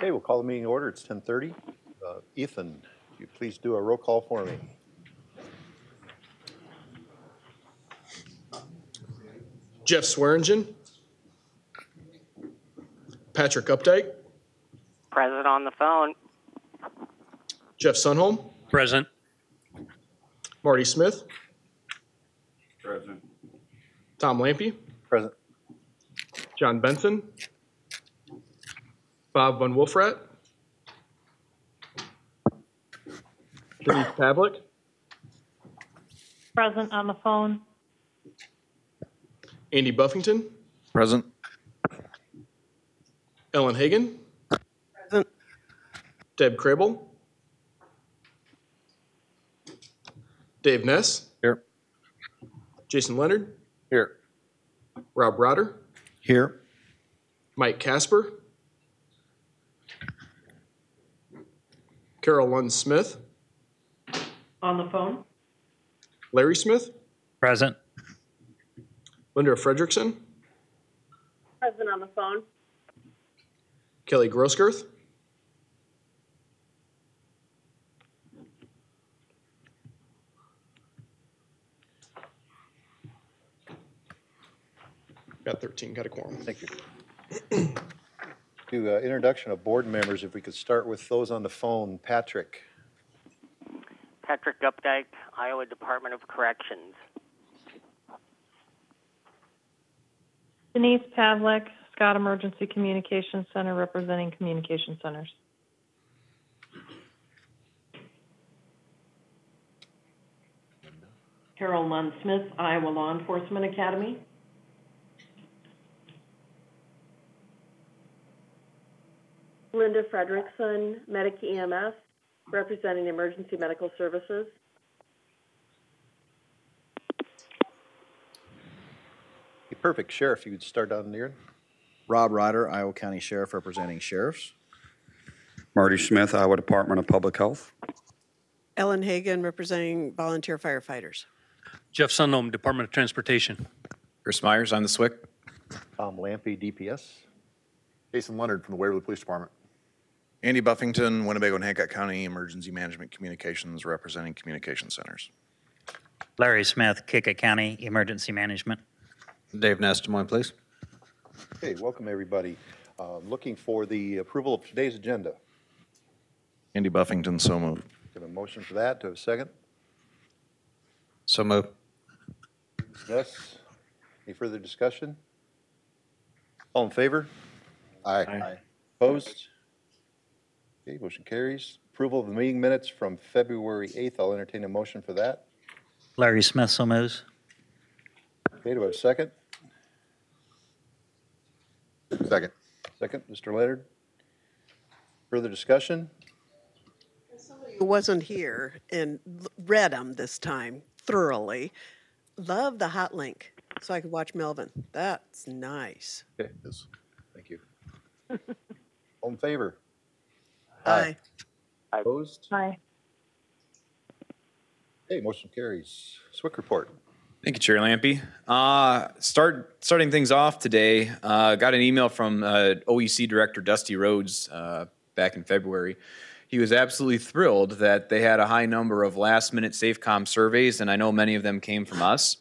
Okay, we'll call the meeting order. It's 10:30. Uh, Ethan, if you please do a roll call for me. Jeff Swearingen. Patrick Updike. Present on the phone. Jeff Sunholm. Present. Marty Smith. Present. Tom Lampy. Present. John Benson. Bob Van Wolfrat. Denise Pavlik. Present on the phone. Andy Buffington. Present. Ellen Hagan. Present. Deb Crable. Dave Ness. Here. Jason Leonard. Here. Rob Rotter. Here. Mike Casper. Carol Lund Smith. On the phone. Larry Smith. Present. Linda Frederickson. Present on the phone. Kelly Grosskirth. Got 13, got a quorum. Thank you. Do uh, introduction of board members, if we could start with those on the phone. Patrick. Patrick Updike, Iowa Department of Corrections. Denise Pavlik, Scott Emergency Communications Center, representing communication centers. Carol Lund Smith, Iowa Law Enforcement Academy. Linda Frederickson, Medic EMS, representing Emergency Medical Services. Okay, Perfect. Sheriff, you would start down there. Rob Ryder, Iowa County Sheriff, representing sheriffs. Marty Smith, Iowa Department of Public Health. Ellen Hagan, representing volunteer firefighters. Jeff Sunholm, Department of Transportation. Chris Myers, I'm the SWIC. Tom Lampy, DPS. Jason Leonard from the Waverly Police Department. Andy Buffington, Winnebago and Hancock County Emergency Management Communications, representing communication centers. Larry Smith, Keokuk County Emergency Management. Dave Ness, please. Moines Police. Okay, welcome, everybody. Um, Looking for the approval of today's agenda. Andy Buffington, so moved. Give a motion for that. Do I have a second? So moved. Yes. Any further discussion? All in favor? Aye. Opposed? Okay, motion carries. Approval of the meeting minutes from February 8th. I'll entertain a motion for that. Larry Smith, so moves. Okay, do I have a second? Second. Second, Mr. Leonard. Further discussion? Who wasn't here and l- read them this time thoroughly. Love the hot link so I could watch Melvin. That's nice. Okay, thank you. All in favor? Aye. Opposed? Aye. Okay, motion carries. SWIC report. Thank you, Chair Lampy. Uh, start starting things off today. Uh, got an email from uh, OEC Director Dusty Rhodes uh, back in February. He was absolutely thrilled that they had a high number of last-minute SafeCom surveys, and I know many of them came from us.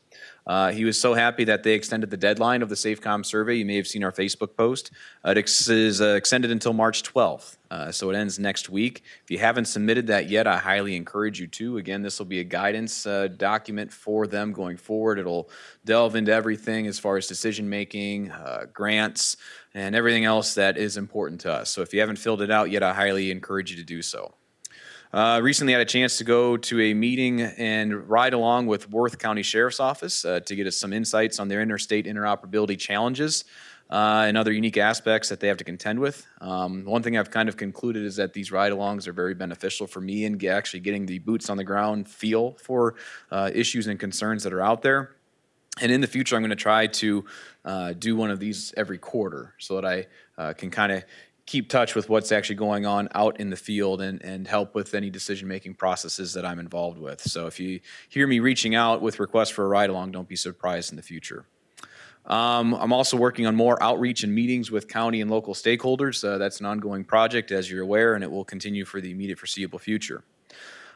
Uh, he was so happy that they extended the deadline of the SafeCom survey. You may have seen our Facebook post. Uh, it ex- is uh, extended until March 12th, uh, so it ends next week. If you haven't submitted that yet, I highly encourage you to. Again, this will be a guidance uh, document for them going forward. It'll delve into everything as far as decision making, grants, and everything else that is important to us. So if you haven't filled it out yet, I highly encourage you to do so. Uh, recently had a chance to go to a meeting and ride along with Worth County Sheriff's Office uh, to get us some insights on their interstate interoperability challenges uh, and other unique aspects that they have to contend with. Um, one thing I've kind of concluded is that these ride-alongs are very beneficial for me in actually getting the boots on the ground feel for uh, issues and concerns that are out there. And in the future, I'm going to try to uh, do one of these every quarter so that I uh, can kind of keep touch with what's actually going on out in the field and, and help with any decision making processes that I'm involved with. So if you hear me reaching out with requests for a ride along, don't be surprised in the future. Um, I'm also working on more outreach and meetings with county and local stakeholders. Uh, that's an ongoing project, as you're aware, and it will continue for the immediate foreseeable future.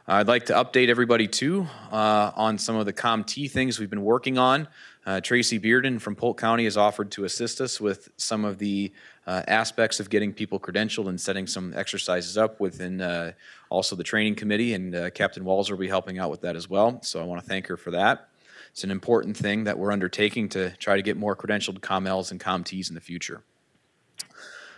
I'd like to update everybody too uh, on some of the ComT things we've been working on. Uh, Tracy Bearden from Polk County has offered to assist us with some of the uh, aspects of getting people credentialed and setting some exercises up within uh, also the training committee, and uh, Captain Walzer will be helping out with that as well. So I want to thank her for that. It's an important thing that we're undertaking to try to get more credentialed ComLs and ComTs in the future.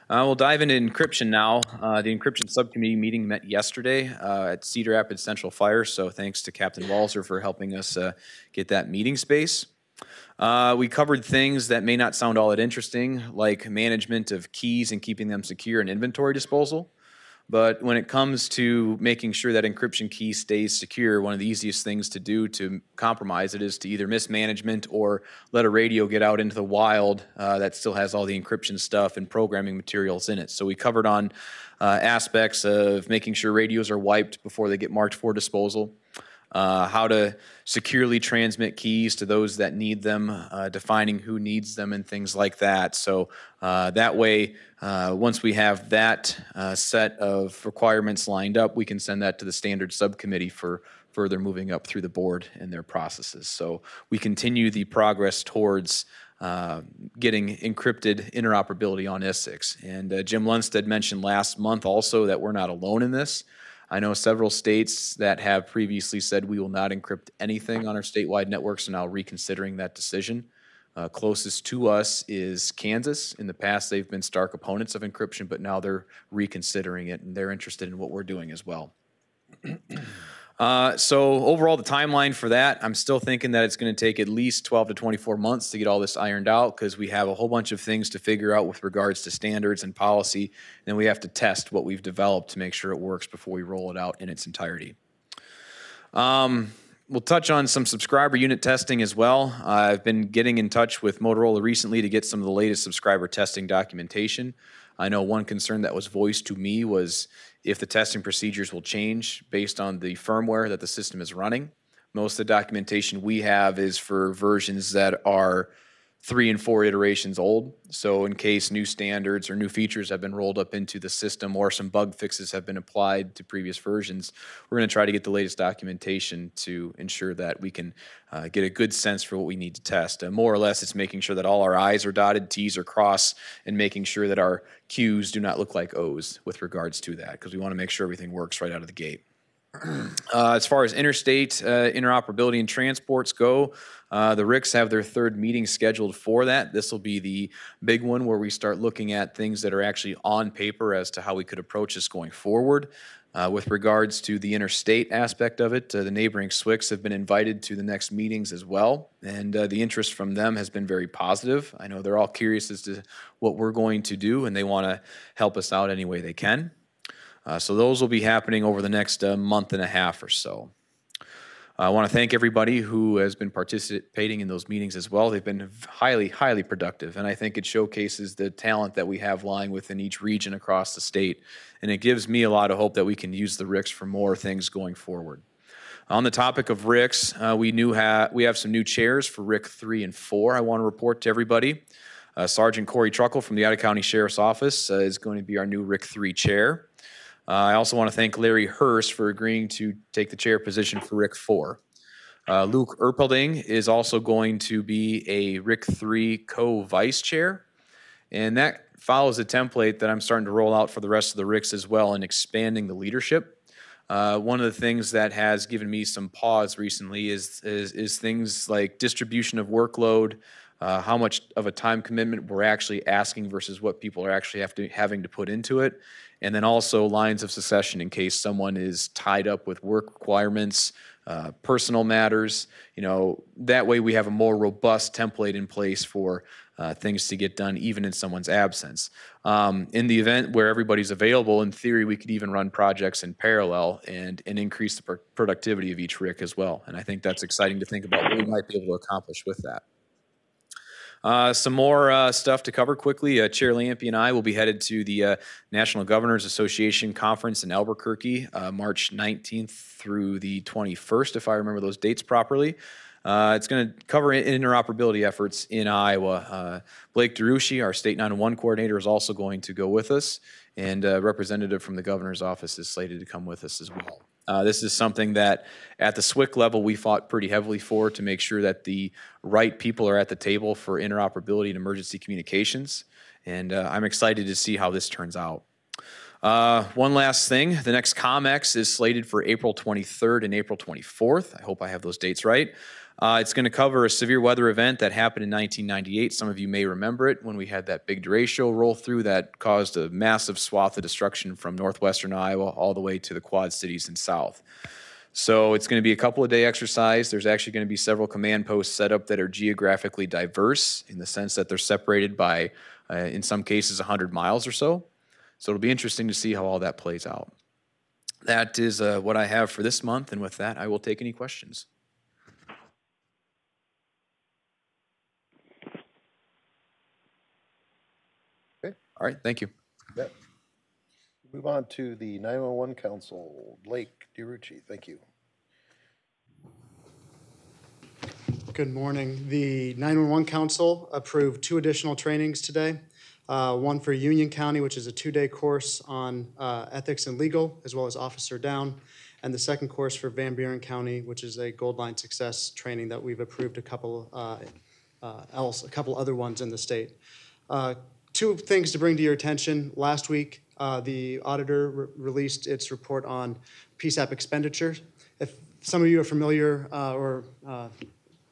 Uh, we'll dive into encryption now. Uh, the encryption subcommittee meeting met yesterday uh, at Cedar Rapids Central Fire, so thanks to Captain Walzer for helping us uh, get that meeting space. Uh, we covered things that may not sound all that interesting, like management of keys and keeping them secure and inventory disposal. But when it comes to making sure that encryption key stays secure, one of the easiest things to do to compromise it is to either mismanagement or let a radio get out into the wild uh, that still has all the encryption stuff and programming materials in it. So we covered on uh, aspects of making sure radios are wiped before they get marked for disposal. Uh, how to securely transmit keys to those that need them, uh, defining who needs them, and things like that. So uh, that way, uh, once we have that uh, set of requirements lined up, we can send that to the standard subcommittee for further moving up through the board and their processes. So we continue the progress towards uh, getting encrypted interoperability on ISICS. And uh, Jim Lundstedt mentioned last month also that we're not alone in this. I know several states that have previously said we will not encrypt anything on our statewide networks are now reconsidering that decision. Uh, closest to us is Kansas. In the past, they've been stark opponents of encryption, but now they're reconsidering it and they're interested in what we're doing as well. Uh, so overall, the timeline for that, I'm still thinking that it's going to take at least 12 to 24 months to get all this ironed out because we have a whole bunch of things to figure out with regards to standards and policy. And then we have to test what we've developed to make sure it works before we roll it out in its entirety. Um, we'll touch on some subscriber unit testing as well. Uh, I've been getting in touch with Motorola recently to get some of the latest subscriber testing documentation. I know one concern that was voiced to me was if the testing procedures will change based on the firmware that the system is running. Most of the documentation we have is for versions that are three and four iterations old. So, in case new standards or new features have been rolled up into the system or some bug fixes have been applied to previous versions, we're going to try to get the latest documentation to ensure that we can uh, get a good sense for what we need to test. Uh, more or less, it's making sure that all our I's are dotted, T's are crossed, and making sure that our Q's do not look like O's with regards to that, because we want to make sure everything works right out of the gate. Uh, as far as interstate uh, interoperability and transports go, uh, the RICs have their third meeting scheduled for that. This will be the big one where we start looking at things that are actually on paper as to how we could approach this going forward. Uh, with regards to the interstate aspect of it, uh, the neighboring SWICs have been invited to the next meetings as well, and uh, the interest from them has been very positive. I know they're all curious as to what we're going to do, and they want to help us out any way they can. Uh, so those will be happening over the next uh, month and a half or so. I want to thank everybody who has been participating in those meetings as well. They've been highly, highly productive, and I think it showcases the talent that we have lying within each region across the state. And it gives me a lot of hope that we can use the RICs for more things going forward. On the topic of RICs, uh, we knew ha- we have some new chairs for RIC 3 and 4. I want to report to everybody. Uh, Sergeant Corey Truckle from the Ottawa County Sheriff's Office uh, is going to be our new RIC 3 chair. Uh, I also want to thank Larry Hurst for agreeing to take the chair position for RIC 4. Uh, Luke Erpelding is also going to be a RIC 3 co vice chair. And that follows a template that I'm starting to roll out for the rest of the RICs as well in expanding the leadership. Uh, one of the things that has given me some pause recently is, is, is things like distribution of workload, uh, how much of a time commitment we're actually asking versus what people are actually have to, having to put into it and then also lines of succession in case someone is tied up with work requirements, uh, personal matters. You know, that way we have a more robust template in place for uh, things to get done even in someone's absence. Um, in the event where everybody's available, in theory, we could even run projects in parallel and, and increase the pr- productivity of each RIC as well. And I think that's exciting to think about what we might be able to accomplish with that. Uh, some more uh, stuff to cover quickly. Uh, Chair Lampy and I will be headed to the uh, National Governors Association Conference in Albuquerque, uh, March 19th through the 21st, if I remember those dates properly. Uh, it's going to cover interoperability efforts in Iowa. Blake DeRouchey, our state 911 coordinator, is also going to go with us, and a representative from the governor's office is slated to come with us as well. Uh, this is something that at the SWIC level we fought pretty heavily for to make sure that the right people are at the table for interoperability and emergency communications. And uh, I'm excited to see how this turns out. Uh, one last thing the next COMEX is slated for April 23rd and April 24th. I hope I have those dates right. Uh, it's going to cover a severe weather event that happened in 1998. Some of you may remember it when we had that big derecho roll through that caused a massive swath of destruction from northwestern Iowa all the way to the Quad Cities and south. So it's going to be a couple of day exercise. There's actually going to be several command posts set up that are geographically diverse in the sense that they're separated by, uh, in some cases, 100 miles or so. So it'll be interesting to see how all that plays out. That is uh, what I have for this month, and with that, I will take any questions. All right, thank you. Yep. Move on to the 911 Council. Blake DeRouchey, thank you. Good morning. The 911 Council approved two additional trainings today. Uh, One for Union County, which is a two-day course on uh, ethics and legal, as well as officer down. And the second course for Van Buren County, which is a Gold Line Success training that we've approved a couple uh, uh, else, a couple other ones in the state. Uh, Two things to bring to your attention. Last week, uh, the auditor re- released its report on PSAP expenditures. If some of you are familiar uh, or uh,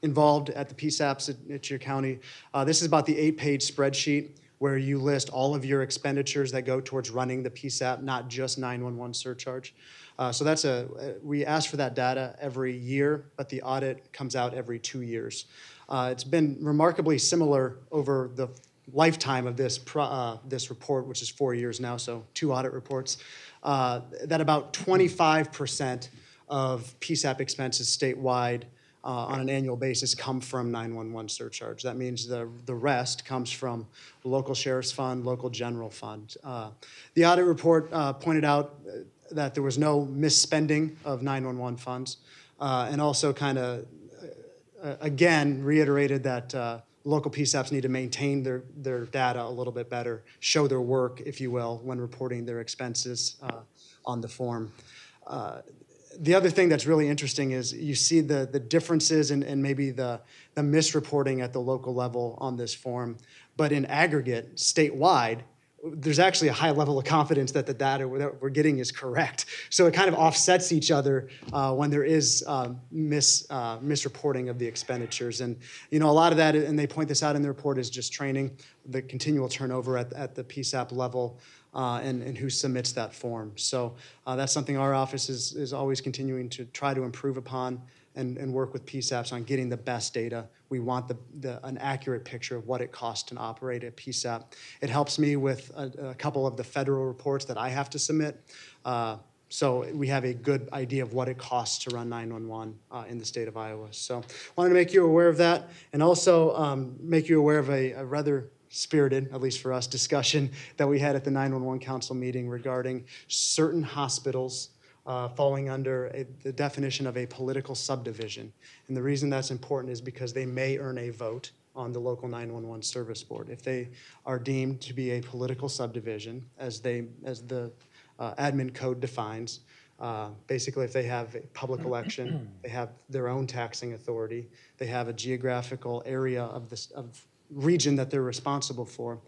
involved at the PSAPs at, at your county, uh, this is about the eight-page spreadsheet where you list all of your expenditures that go towards running the PSAP, not just 911 surcharge. Uh, so that's a, we ask for that data every year, but the audit comes out every two years. Uh, it's been remarkably similar over the lifetime of this, uh, this report, which is four years now, so two audit reports, uh, that about 25% of PSAP expenses statewide uh, on an annual basis come from 911 surcharge. That means the, the rest comes from local sheriff's fund, local general fund. Uh, The audit report uh, pointed out uh, that there was no misspending of 911 funds, and also kind of, again, reiterated that local PSAPs need to maintain their, their data a little bit better, show their work, if you will, when reporting their expenses uh, on the form. Uh, the other thing that's really interesting is you see the, the differences and, and maybe the, the misreporting at the local level on this form. But in aggregate, statewide, there's actually a high level of confidence that the data that we're getting is correct. So it kind of offsets each other uh, when there is um, mis, uh, misreporting of the expenditures. And, you know, a lot of that, and they point this out in the report, is just training, the continual turnover at, at the PSAP level uh, and, and who submits that form. So uh, that's something our office is, is always continuing to try to improve upon and, and work with PSAPs on getting the best data. We want the, the, an accurate picture of what it costs to operate a PSAP. It helps me with a, a couple of the federal reports that I have to submit. Uh, so we have a good idea of what it costs to run 911 uh, in the state of Iowa. So wanted to make you aware of that and also um, make you aware of a, a rather spirited, at least for us, discussion that we had at the 911 Council meeting regarding certain hospitals uh, falling under a, the definition of a political subdivision. And the reason that's important is because they may earn a vote on the local 911 service board. If they are deemed to be a political subdivision, as they as the uh, admin code defines, uh, basically, if they have a public election, they have their own taxing authority, they have a geographical area of this of region that they're responsible for,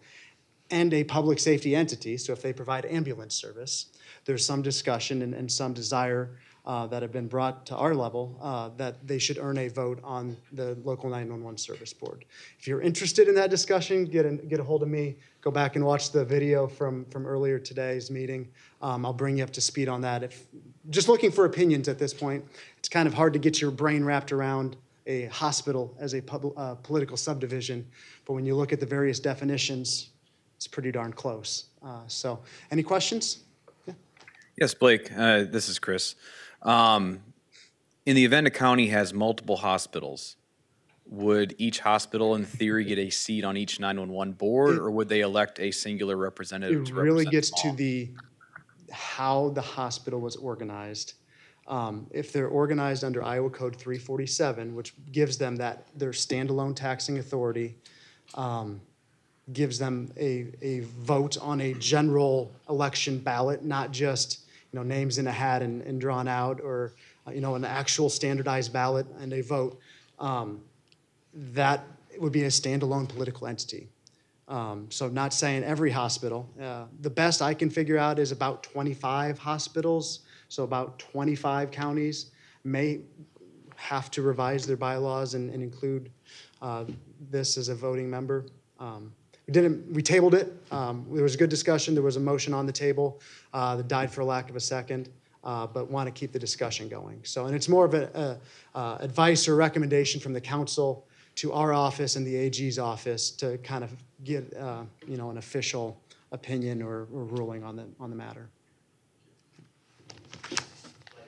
and a public safety entity. So if they provide ambulance service, there's some discussion and, and some desire uh, that have been brought to our level uh, that they should earn a vote on the local 911 service board. If you're interested in that discussion, get, in, get a hold of me. Go back and watch the video from, from earlier today's meeting. Um, I'll bring you up to speed on that. If just looking for opinions at this point, it's kind of hard to get your brain wrapped around a hospital as a pub, uh, political subdivision, but when you look at the various definitions, it's pretty darn close. Uh, so, any questions? Yes, Blake, uh, this is Chris. Um, in the event a county has multiple hospitals, would each hospital in theory get a seat on each 911 board, or would they elect a singular representative It to really represent gets them to all? the how the hospital was organized. Um, If they're organized under Iowa Code 347, which gives them that, their standalone taxing authority, um, gives them a, a vote on a general election ballot, not just, you know, names in a hat and, and drawn out, or, uh, you know, an actual standardized ballot and a vote, um, that would be a standalone political entity. Um, So not saying every hospital. Uh, The best I can figure out is about 25 hospitals, so about 25 counties may have to revise their bylaws and, and include uh, this as a voting member. Um, We didn't, we tabled it. Um, There was a good discussion. There was a motion on the table uh, that died for lack of a second, uh, but want to keep the discussion going. So, and it's more of a, a, uh, advice or recommendation from the council to our office and the AG's office to kind of get, uh, you know, an official opinion or, or ruling on the, on the matter.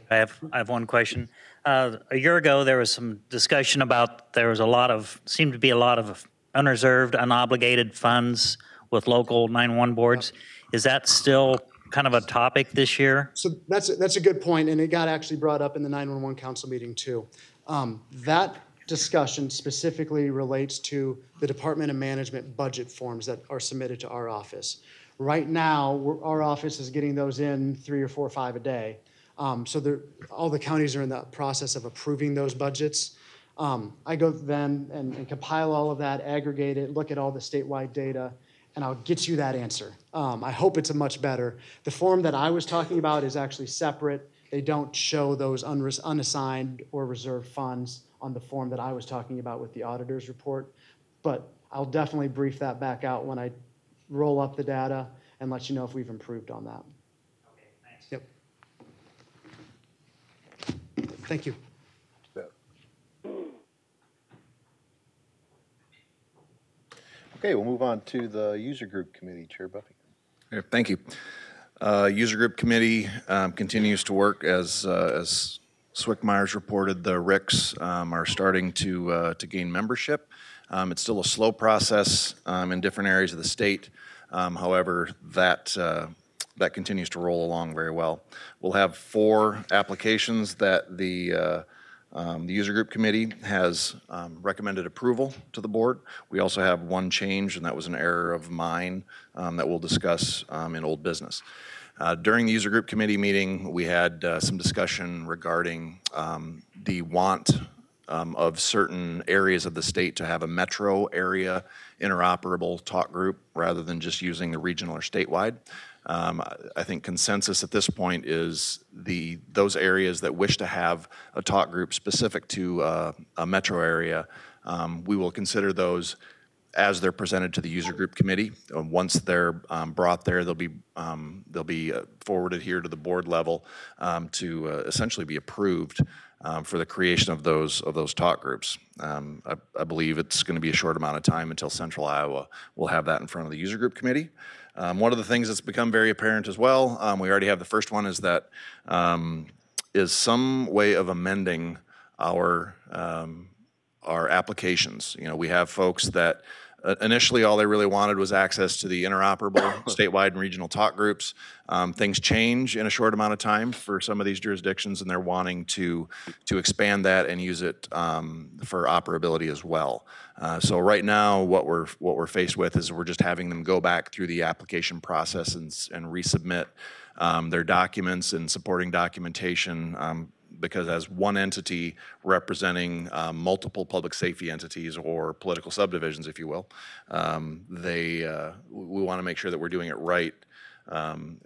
I have, I have one question. Uh, A year ago, there was some discussion about, there was a lot of, seemed to be a lot of unreserved, unobligated funds with local 911 boards. Is that still kind of a topic this year? So that's, a- that's a good point, and it got actually brought up in the 911 council meeting too. Um, That discussion specifically relates to the Department of Management budget forms that are submitted to our office. Right now, we're- our office is getting those in three or four or five a day. Um, So all the counties are in the process of approving those budgets. Um, I go then and and compile all of that, aggregate it, look at all the statewide data, and I'll get you that answer. Um, I hope it's a much better. The form that I was talking about is actually separate. They don't show those unres- unassigned or reserved funds on the form that I was talking about with the auditor's report. But I'll definitely brief that back out when I roll up the data and let you know if we've improved on that. okay Yep. Thank you. Okay, we'll move on to the user group committee. Chair Buffy. Thank you. Uh, User Group Committee um, continues to work as, uh, as Swickmeyer's reported, the RICs um, are starting to, uh, to gain membership. Um, It's still a slow process um, in different areas of the state. Um, However, that, uh, that continues to roll along very well. We'll have four applications that the, uh, um, The user group committee has um, recommended approval to the board. We also have one change, and that was an error of mine um, that we'll discuss um, in old business. Uh, During the user group committee meeting, we had uh, some discussion regarding um, the want um, of certain areas of the state to have a metro area interoperable talk group rather than just using the regional or statewide. Um, I- think consensus at this point is the, those areas that wish to have a talk group specific to uh, a metro area, um, we will consider those as they're presented to the user group committee. Uh, Once they're um, brought there, they'll be, um, they'll be uh, forwarded here to the board level um, to uh, essentially be approved um, for the creation of those, of those talk groups. Um, I I believe it's going to be a short amount of time until Central Iowa will have that in front of the user group committee. Um, One of the things that's become very apparent as well, um, we already have the first one, is that um, is some way of amending our um, our applications. You know, we have folks that uh, initially all they really wanted was access to the interoperable statewide and regional talk groups. Um, things change in a short amount of time for some of these jurisdictions, and they're wanting to to expand that and use it um, for operability as well. Uh, so right now, what we're what we're faced with is we're just having them go back through the application process and and resubmit um, their documents and supporting documentation um, because as one entity representing um, multiple public safety entities or political subdivisions, if you will, um, they, uh, we want to make sure that we're doing it right. Um,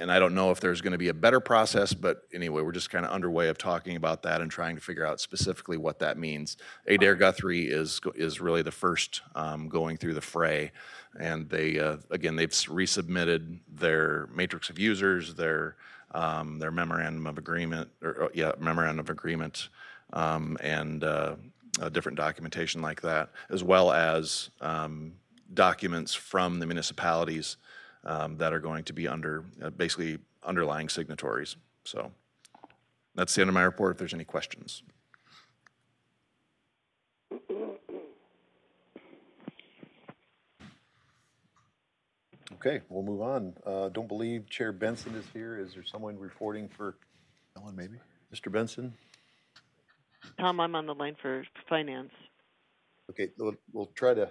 And I don't know if there's going to be a better process, but anyway, we're just kind of underway of talking about that and trying to figure out specifically what that means. Adair Guthrie is, is really the first um, going through the fray. And they, uh, again, they've resubmitted their matrix of users, their, um, their memorandum of agreement, or, uh, yeah, memorandum of agreement, um, and uh, uh, different documentation like that, as well as um, documents from the municipalities um, that are going to be under, uh, basically underlying signatories. So that's the end of my report. If there's any questions. Okay, we'll move on. Uh, Don't believe Chair Benson is here. Is there someone reporting for, Ellen maybe? Mr. Benson? Tom, I'm on the line for finance. Okay, we'll, we'll try to,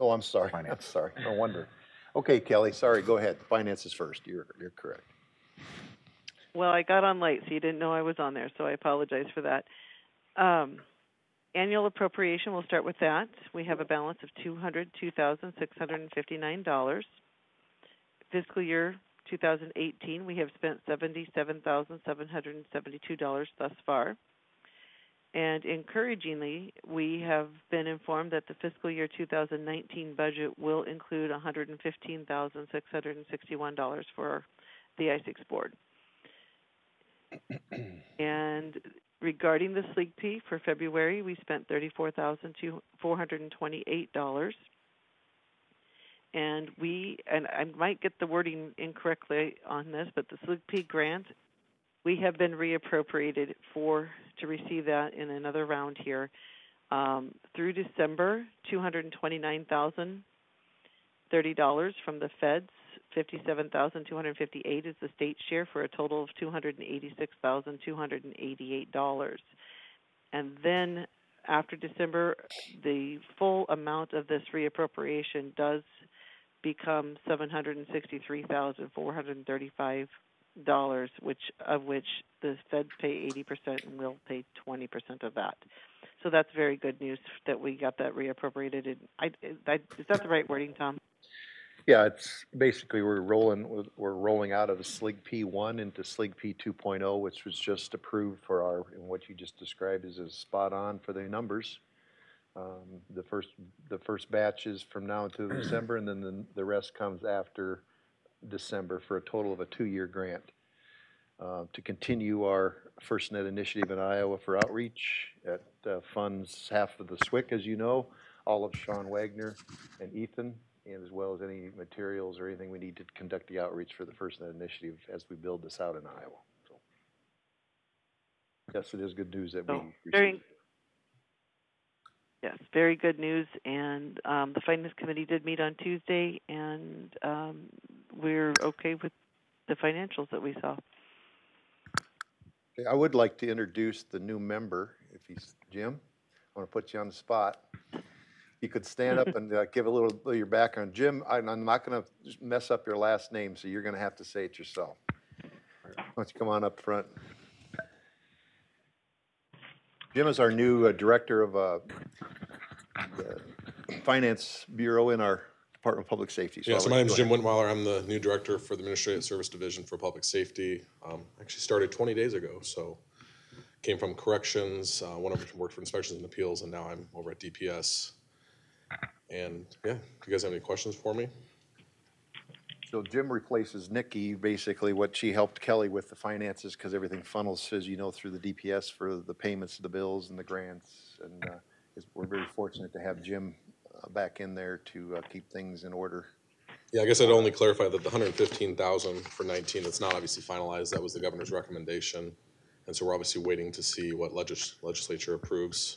oh, I'm sorry, I'm sorry, no wonder. Okay, Kelly, sorry, go ahead. Finances first, you're, you're correct. Well, I got on late, so you didn't know I was on there, so I apologize for that. Um, annual appropriation, we'll start with that. We have a balance of two hundred two thousand six hundred and fifty-nine dollars. Fiscal year two thousand eighteen, we have spent seventy-seven thousand seven hundred and seventy-two dollars thus far. And encouragingly, we have been informed that the fiscal year 2019 budget will include $115,661 for the ISICS board. And regarding the SLIGP for February, we spent $34,428. And we, and I might get the wording incorrectly on this, but the SLIGP grant, we have been reappropriated for, to receive that in another round here. Um, through December, two hundred and twenty-nine thousand thirty dollars from the feds, fifty-seven thousand two hundred and fifty-eight is the state share for a total of two hundred and then after December, the full amount of this reappropriation does become seven hundred and sixty-three thousand four hundred and thirty-five dollars, which of which the feds pay eighty percent and we'll pay twenty percent of that. So that's very good news that we got that reappropriated. I, I, is that the right wording, Tom? Yeah, it's basically we're rolling, we're rolling out of the SLIG P1 into SLIG P 2.0, which was just approved for our, and what you just described is, is spot on for the numbers. Um, the first, the first batch is from now until December, and then the, the rest comes after December for a total of a two-year grant. Uh, to continue our FirstNet initiative in Iowa for outreach. It uh, funds half of the SWIC, as you know, all of Sean Wagner and Ethan, as well as any materials or anything we need to conduct the outreach for the FirstNet initiative as we build this out in Iowa. So, Yes, it is good news that we So, very, received. yes, very good news. And um, the finance committee did meet on Tuesday, and um, we're okay with the financials that we saw. Okay, I would like to introduce the new member, if he's, Jim, I want to put you on the spot. You could stand up and uh, give a little of your background. Jim, I- I'm not going to mess up your last name, so you're going to have to say it yourself. Why don't you come on up front? Jim is our new uh, Director of uh, the Finance Bureau in our Department of Public Safety. Yeah, I'll so my name is Jim ahead. Wintweiler. I'm the new director for the Administrative Service Division for Public Safety. Um, actually started 20 days ago, so came from corrections, uh, went over to work for inspections and appeals, and now I'm over at DPS. And yeah, do you guys have any questions for me? So Jim replaces Nikki, basically what she helped Kelly with the finances, because everything funnels, as you know, through the DPS for the payments of the bills and the grants. And uh, is- we're very fortunate to have Jim uh, back in there to uh, keep things in order. Yeah, I guess I'd only clarify that the 115,000 for 19, that's not obviously finalized. That was the governor's recommendation. And so we're obviously waiting to see what legis- legislature approves,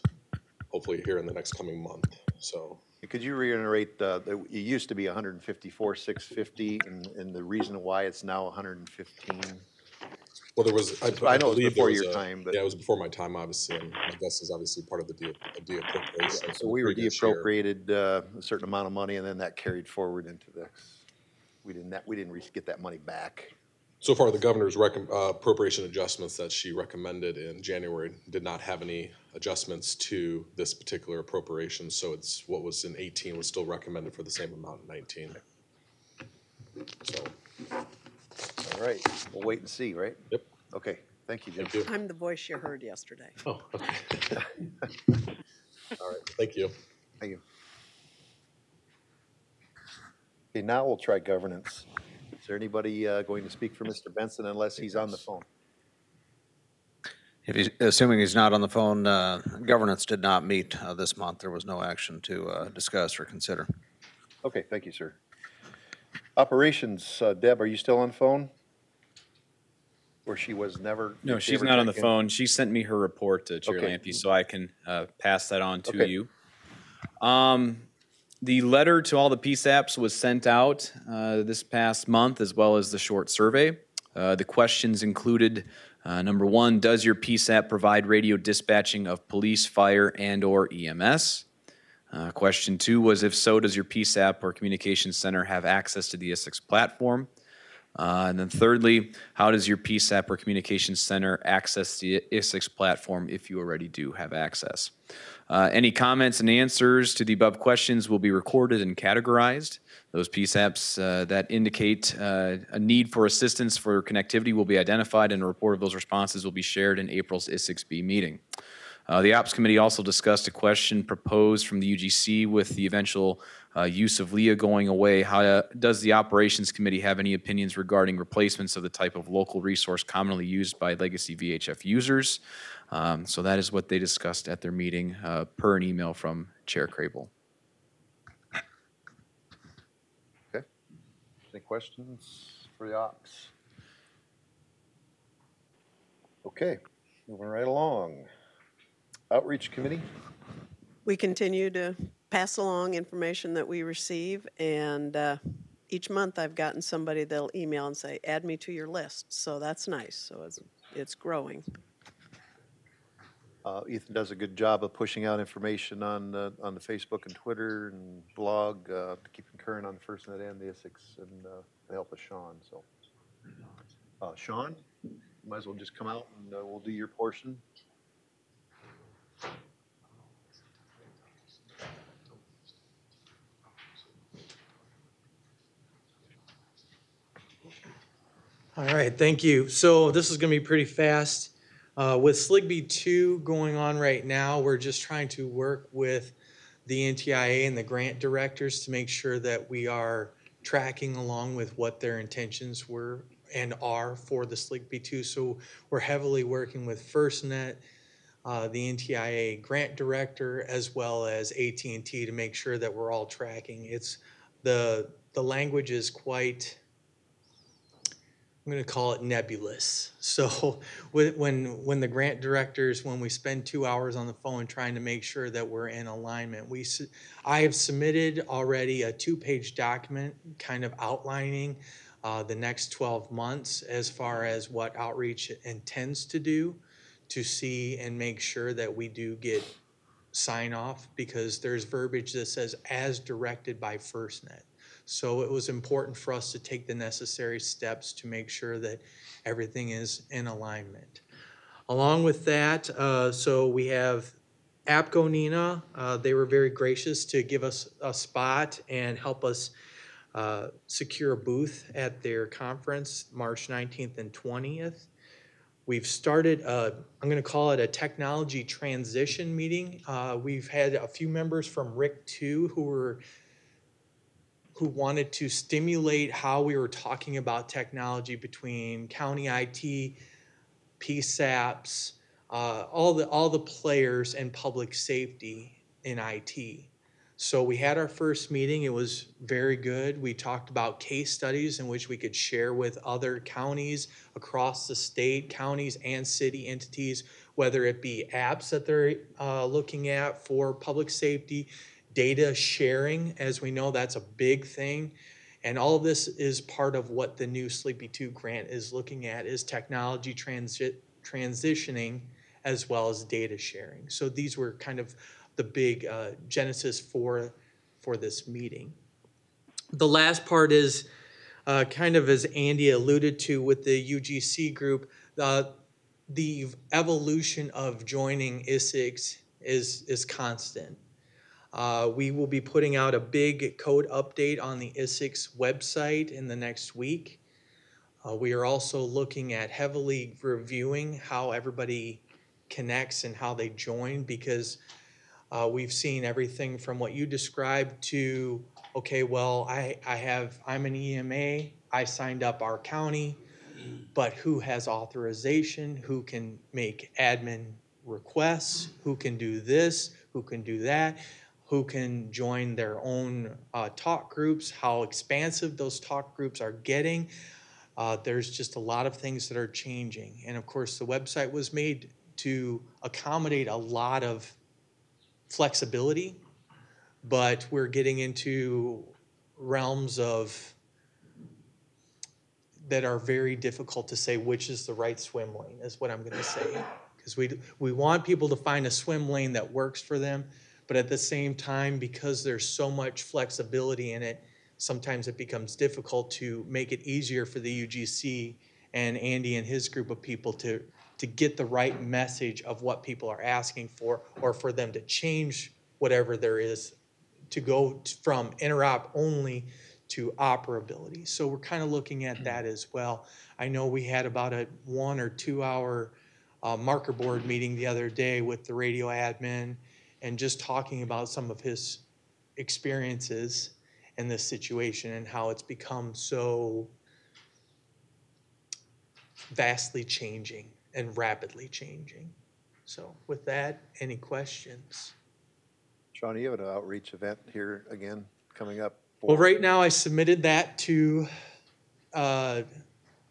hopefully here in the next coming month. So Could you reiterate, uh, that it used to be 154, 650, and, and the reason why it's now 115? Well, there was, I, I know it's believe before there was your a- time, but- Yeah, it was before my time, obviously, and my guess is obviously part of the de- de-appropriation. So we were from the previous year. de-appropriated uh, a certain amount of money, and then that carried forward into the, we didn't, that- we didn't re- get that money back. So far, the governor's recom- uh, appropriation adjustments that she recommended in January did not have any adjustments to this particular appropriation, so it's, what was in eighteen was still recommended for the same amount in nineteen. So, All right, we'll wait and see, right? Yep. Okay, thank you, Jim. thank you. I'm the voice you heard yesterday. Oh, okay. All right, thank you. Thank you. Okay, now we'll try governance. Is there anybody uh, going to speak for Mr. Benson unless he's on the phone? If he's, assuming he's not on the phone, uh, governance did not meet uh, this month. There was no action to uh, discuss or consider. Okay, thank you, sir. Operations, uh, Deb, are you still on the phone? Or she was never? No, she's not on the in? phone. She sent me her report to Chair Okay. Lampy, so I can uh, pass that on to Okay. you. Um, the letter to all the PSAPs was sent out uh, this past month, as well as the short survey. Uh, the questions included Uh, number one, does your PSAP provide radio dispatching of police, fire, and/or EMS? Uh, question two was, if so, does your PSAP or communications center have access to the ISICS platform? Uh, and then thirdly, how does your PSAP or communications center access the ISICS platform if you already do have access? Uh, any comments and answers to the above questions will be recorded and categorized. Those PSAPs uh, that indicate uh, a need for assistance for connectivity will be identified, and a report of those responses will be shared in April's ISICSB meeting. Uh, the Ops Committee also discussed a question proposed from the UGC with the eventual uh, use of LEA going away. How uh, does the Operations Committee have any opinions regarding replacements of the type of local resource commonly used by legacy VHF users? Um, so that is what they discussed at their meeting uh, per an email from Chair Crable. Okay. Any questions for the ops? Okay, moving right along. Outreach Committee? We continue to pass along information that we receive, and uh, each month I've gotten somebody that'll email and say, add me to your list. So that's nice. So it's, it's growing. Uh, Ethan does a good job of pushing out information on, the on the Facebook and Twitter and blog, uh, keeping current on the FirstNet and the ISICS and, uh, the help of Sean, so. Uh, Sean, might as well just come out and, uh, we'll do your portion. All right, thank you. So this is going to be pretty fast. Uh, with SLIGP 2 going on right now, we're just trying to work with the NTIA and the grant directors to make sure that we are tracking along with what their intentions were and are for the SLIGP 2. So we're heavily working with FirstNet, uh, the NTIA grant director, as well as AT&T to make sure that we're all tracking. It's the the language is quite I'm going to call it nebulous. So when when the grant directors, when we spend two hours on the phone trying to make sure that we're in alignment, we I have submitted already a two-page document, kind of outlining uh, the next 12 months as far as what outreach intends to do, to see and make sure that we do get sign off because there's verbiage that says as directed by FirstNet. So it was important for us to take the necessary steps to make sure that everything is in alignment. Along with that, uh, so we have APCO NENA. Uh, they were very gracious to give us a spot and help us uh, secure a booth at their conference March 19th and 20th. We've started, i I'm going to call it a technology transition meeting. Uh, we've had a few members from RIC 2 who were who wanted to stimulate how we were talking about technology between county IT, PSAPs, uh, all the all the players and public safety in IT. So we had our first meeting. It was very good. We talked about case studies in which we could share with other counties across the state, counties and city entities, whether it be apps that they're uh, looking at for public safety, data sharing, as we know, that's a big thing. And all this is part of what the new SLIGP 2 grant is looking at is technology transi- transitioning as well as data sharing. So these were kind of the big uh, genesis for, for this meeting. The last part is uh, kind of as Andy alluded to with the UGC group, uh, the evolution of joining ISICS is, is constant. Uh, we will be putting out a big code update on the ISICS website in the next week. Uh, we are also looking at heavily reviewing how everybody connects and how they join because uh, we've seen everything from what you described to okay, well, I, I have I'm an EMA, I signed up our county, but who has authorization? Who can make admin requests? Who can do this? Who can do that? Who can join their own uh, talk groups, how expansive those talk groups are getting. Uh, there's just a lot of things that are changing. And of course, the website was made to accommodate a lot of flexibility, but we're getting into realms of that are very difficult to say which is the right swim lane, is what I'm going to say. Because we, we want people to find a swim lane that works for them, but at the same time, because there's so much flexibility in it, sometimes it becomes difficult to make it easier for the UGC and Andy and his group of people to, to get the right message of what people are asking for, or for them to change whatever there is to go from interop only to operability. So we're kind of looking at that as well. I know we had about a one or two hour uh, marker board meeting the other day with the radio admin and just talking about some of his experiences in this situation and how it's become so vastly changing and rapidly changing. So with that, any questions? Sean, you have an outreach event here again coming up. Well, right now I submitted that to uh,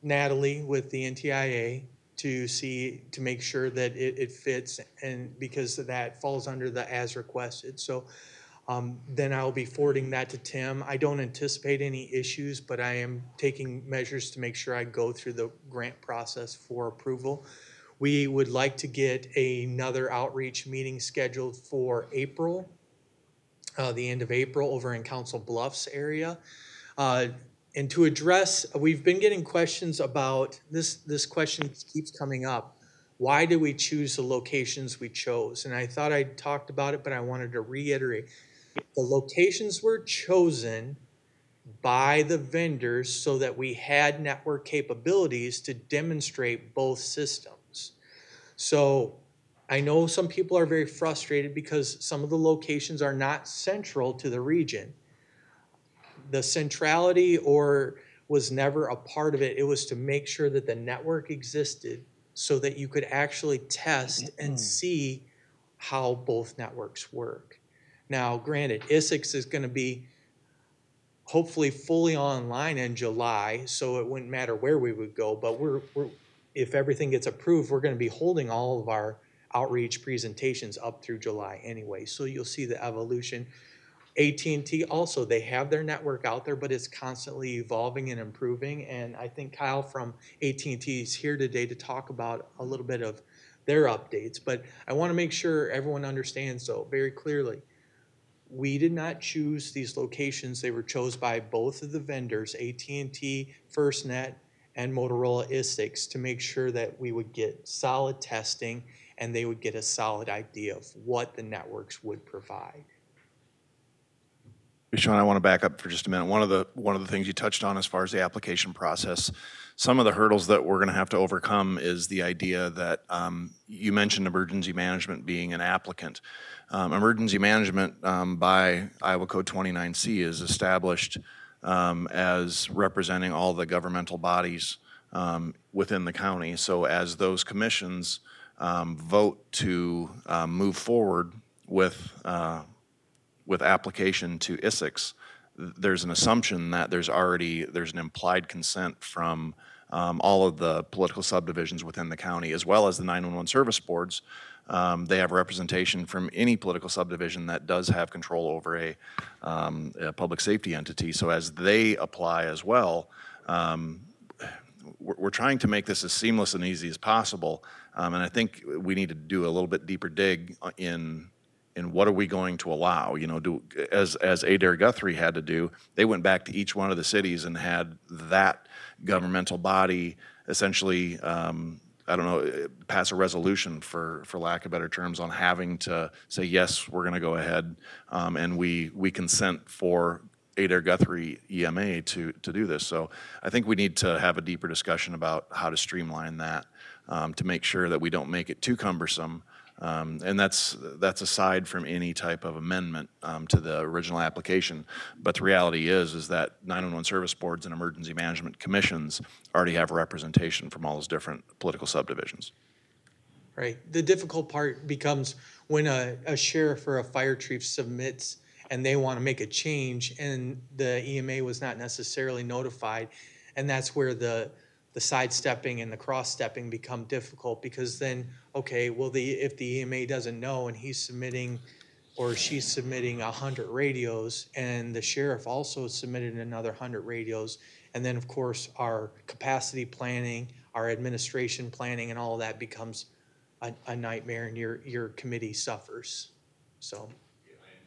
Natalie with the NTIA to see, to make sure that it, it fits and because that falls under the as requested. So um, then I'll be forwarding that to Tim. I don't anticipate any issues, but I am taking measures to make sure I go through the grant process for approval. We would like to get another outreach meeting scheduled for April uh, the end of April over in Council Bluffs area. Uh, and to address, we've been getting questions about this. This question keeps coming up. Why do we choose the locations we chose? And I thought I talked about it, but I wanted to reiterate: the locations were chosen by the vendors so that we had network capabilities to demonstrate both systems. So I know some people are very frustrated because some of the locations are not central to the region. The centrality or was never a part of it. It was to make sure that the network existed so that you could actually test and mm. see how both networks work. Now, granted, ISICS is going to be hopefully fully online in July, so it wouldn't matter where we would go. But we're, we're if everything gets approved, we're going to be holding all of our outreach presentations up through July anyway. So you'll see the evolution. AT&T also, they have their network out there, but it's constantly evolving and improving. And I think Kyle from AT&T is here today to talk about a little bit of their updates. But I want to make sure everyone understands though very clearly. We did not choose these locations. They were chosen by both of the vendors, AT&T, FirstNet, and Motorola ISICS to make sure that we would get solid testing and they would get a solid idea of what the networks would provide. Sean, I want to back up for just a minute. One of the, one of the things you touched on as far as the application process, some of the hurdles that we're going to have to overcome is the idea that um, you mentioned emergency management being an applicant. Um, Emergency management um, by Iowa Code 29C is established um, as representing all the governmental bodies um, within the county. So as those commissions um, vote to move forward with, uh, with application to ISICS, there's an assumption that there's already, there's an implied consent from um, all of the political subdivisions within the county, as well as the 911 service boards. Um, They have representation from any political subdivision that does have control over a, um, a public safety entity. So as they apply as well, um, we're, we're trying to make this as seamless and easy as possible. Um, and I think we need to do a little bit deeper dig uh, in, in what are we going to allow? You know, do, as, as Adair Guthrie had to do, they went back to each one of the cities and had that governmental body essentially, um, I don't know, pass a resolution for, for lack of better terms on having to say, yes, we're going to go ahead. Um, and we, we consent for Adair Guthrie EMA to, to do this. So I think we need to have a deeper discussion about how to streamline that um, to make sure that we don't make it too cumbersome. Um, and that's, that's aside from any type of amendment um, to the original application. But the reality is, is that 911 service boards and emergency management commissions already have representation from all those different political subdivisions. Right. The difficult part becomes when a, a sheriff or a fire chief submits and they want to make a change and the EMA was not necessarily notified. And that's where the, the sidestepping and the cross-stepping become difficult because then, okay, well, the, if the EMA doesn't know and he's submitting or she's submitting a hundred radios and the sheriff also submitted another hundred radios And then, of course, our capacity planning, our administration planning, and all of that becomes a, a nightmare, and your, your committee suffers. So,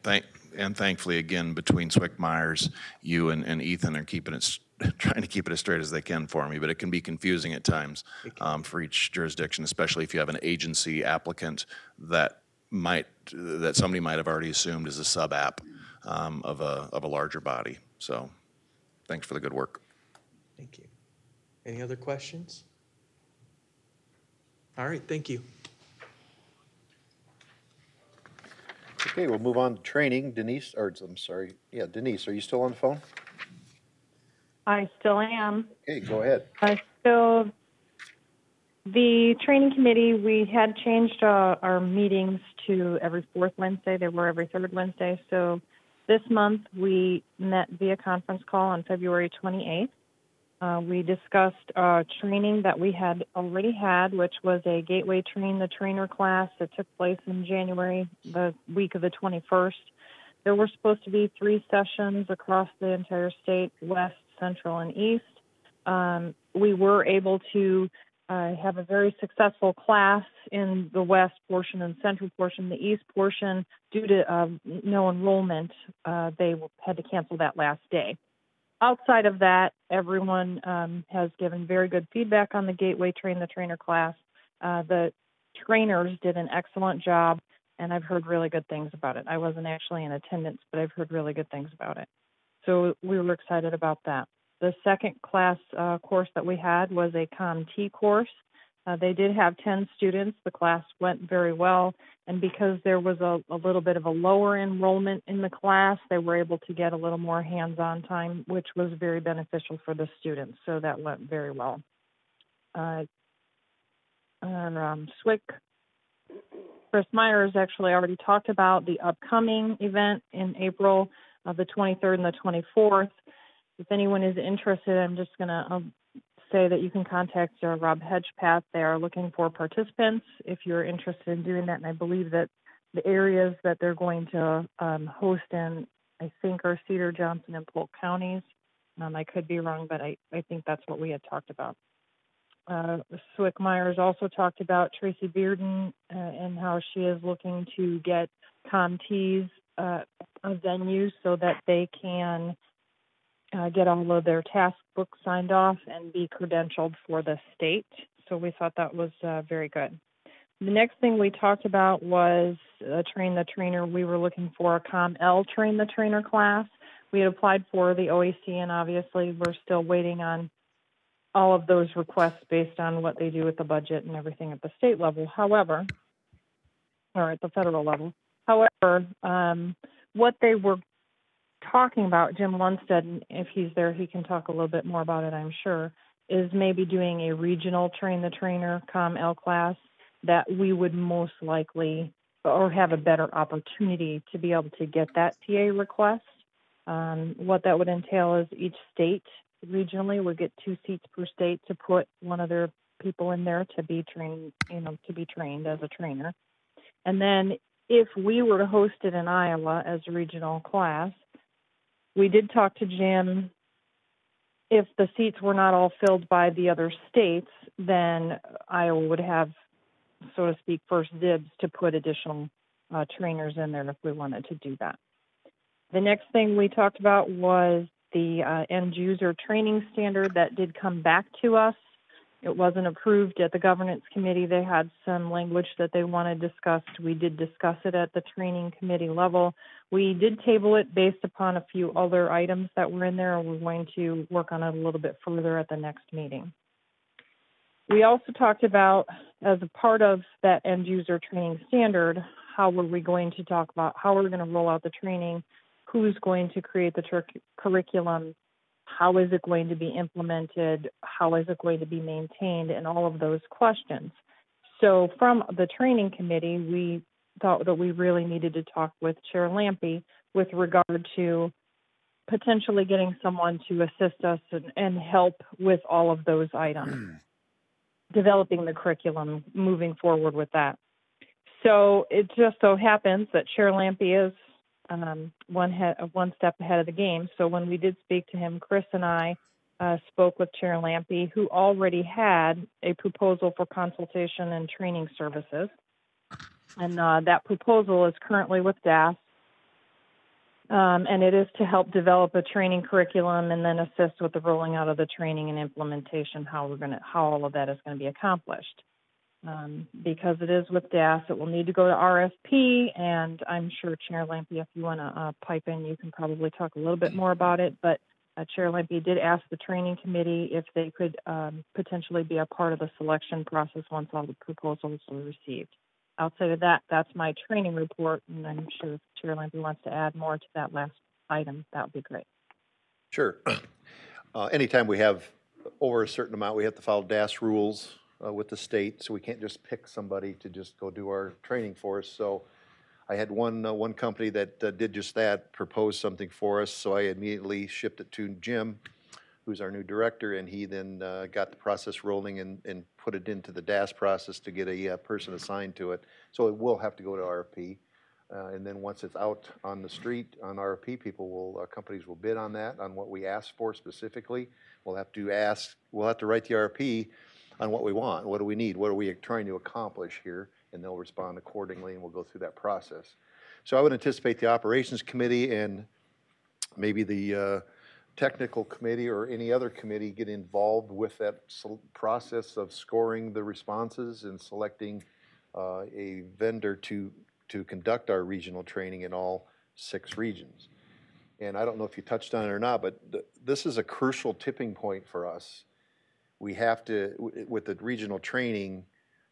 Thank, and thankfully, again, between SWIC Myers, you and, and Ethan are keeping it, trying to keep it as straight as they can for me, but it can be confusing at times um, for each jurisdiction, especially if you have an agency applicant that might, that somebody might have already assumed is a sub-app um, of a, of a larger body. So, thanks for the good work. thank you. Any other questions? All right, thank you. Okay, we'll move on to training. Denise, or I'm sorry, yeah, Denise, are you still on the phone? I still am. Okay, go ahead. So the training committee, we had changed uh, our meetings to every fourth Wednesday. They were every third Wednesday. So this month we met via conference call on February 28th. Uh, we discussed uh, training that we had already had, which was a Gateway Train the Trainer class that took place in January, the week of the 21st. There were supposed to be three sessions across the entire state, west, central, and east. Um, we were able to uh, have a very successful class in the west portion and central portion. The east portion, due to uh, no enrollment, uh, they had to cancel that last day. Outside of that, everyone um, has given very good feedback on the Gateway Train the Trainer class. Uh, the trainers did an excellent job, and I've heard really good things about it. I wasn't actually in attendance, but I've heard really good things about it. So we were excited about that. The second class uh, course that we had was a COMT course. Uh, they did have 10 students. The class went very well. And because there was a, a little bit of a lower enrollment in the class, they were able to get a little more hands on time, which was very beneficial for the students. So that went very well. Uh, and um, Chris Myers actually already talked about the upcoming event in April of the 23rd and the 24th. If anyone is interested, I'm just going to um, say that you can contact uh, Rob Hedgepath. They are looking for participants if you're interested in doing that. And I believe that the areas that they're going to um, host in, I think, are Cedar, Johnson, and Polk counties. Um, I could be wrong, but I, I think that's what we had talked about. Uh, SWIC Myers also talked about Tracy Bearden uh, and how she is looking to get ComT's uh, a venue so that they can uh, get all of their task books signed off and be credentialed for the state. So we thought that was uh, very good. The next thing we talked about was uh, train the trainer. We were looking for a ComL train the trainer class. We had applied for the OAC, and obviously we're still waiting on all of those requests based on what they do with the budget and everything at the state level. However, or at the federal level. However, um, what they were talking about, Jim Lundstedt, if he's there, he can talk a little bit more about it, I'm sure, is maybe doing a regional train the trainer com L class that we would most likely or have a better opportunity to be able to get that TA request. Um, what that would entail is each state regionally would get two seats per state to put one of their people in there to be trained, you know, to be trained as a trainer. And then if we were to host it in Iowa as a regional class, we did talk to Jim. If the seats were not all filled by the other states, then Iowa would have, so to speak, first dibs to put additional uh, trainers in there if we wanted to do that. The next thing we talked about was the uh, end user training standard that did come back to us. It wasn't approved at the governance committee. They had some language that they wanted discussed. We did discuss it at the training committee level. We did table it based upon a few other items that were in there. and We're going to work on it a little bit further at the next meeting. We also talked about, as a part of that end user training standard, how were we going to talk about how we're going to roll out the training, who's going to create the curriculum, how is it going to be implemented, how is it going to be maintained, and all of those questions. So, from the training committee, we thought that we really needed to talk with Chair Lampy with regard to potentially getting someone to assist us and, and help with all of those items, hmm. developing the curriculum, moving forward with that. So it just so happens that Chair Lampy is um, one one step ahead of the game. So when we did speak to him, Chris and I uh, spoke with Chair Lampy, who already had a proposal for consultation and training services. And uh, that proposal is currently with DAS. Um, and it is to help develop a training curriculum and then assist with the rolling out of the training and implementation, how we're going to, how all of that is going to be accomplished. Um, because it is with DAS, it will need to go to RFP, and I'm sure Chair Lampy, if you want to uh, pipe in, you can probably talk a little bit more about it. But uh, Chair Lampy did ask the training committee if they could um, potentially be a part of the selection process once all the proposals are received. Outside of that, that's my training report, and I'm sure if Chair Lampy wants to add more to that last item, that would be great. Sure. Uh, Anytime we have over a certain amount, we have to follow DAS rules uh, with the state, so we can't just pick somebody to just go do our training for us. So I had one, uh, one company that uh, did just that, proposed something for us, so I immediately shipped it to Jim, who's our new director, and he then uh, got the process rolling and, and put it into the DAS process to get a uh, person assigned to it. So it will have to go to RFP. Uh, And then once it's out on the street, on RFP, people will, uh, companies will bid on that, on what we ask for specifically. We'll have to ask, we'll have to write the RFP on what we want, what do we need, what are we trying to accomplish here? And they'll respond accordingly, and we'll go through that process. So I would anticipate the Operations Committee and maybe the uh, Technical Committee or any other committee get involved with that process of scoring the responses and selecting uh, a vendor to, to conduct our regional training in all six regions. And I don't know if you touched on it or not, but th- this is a crucial tipping point for us. We have to, with the regional training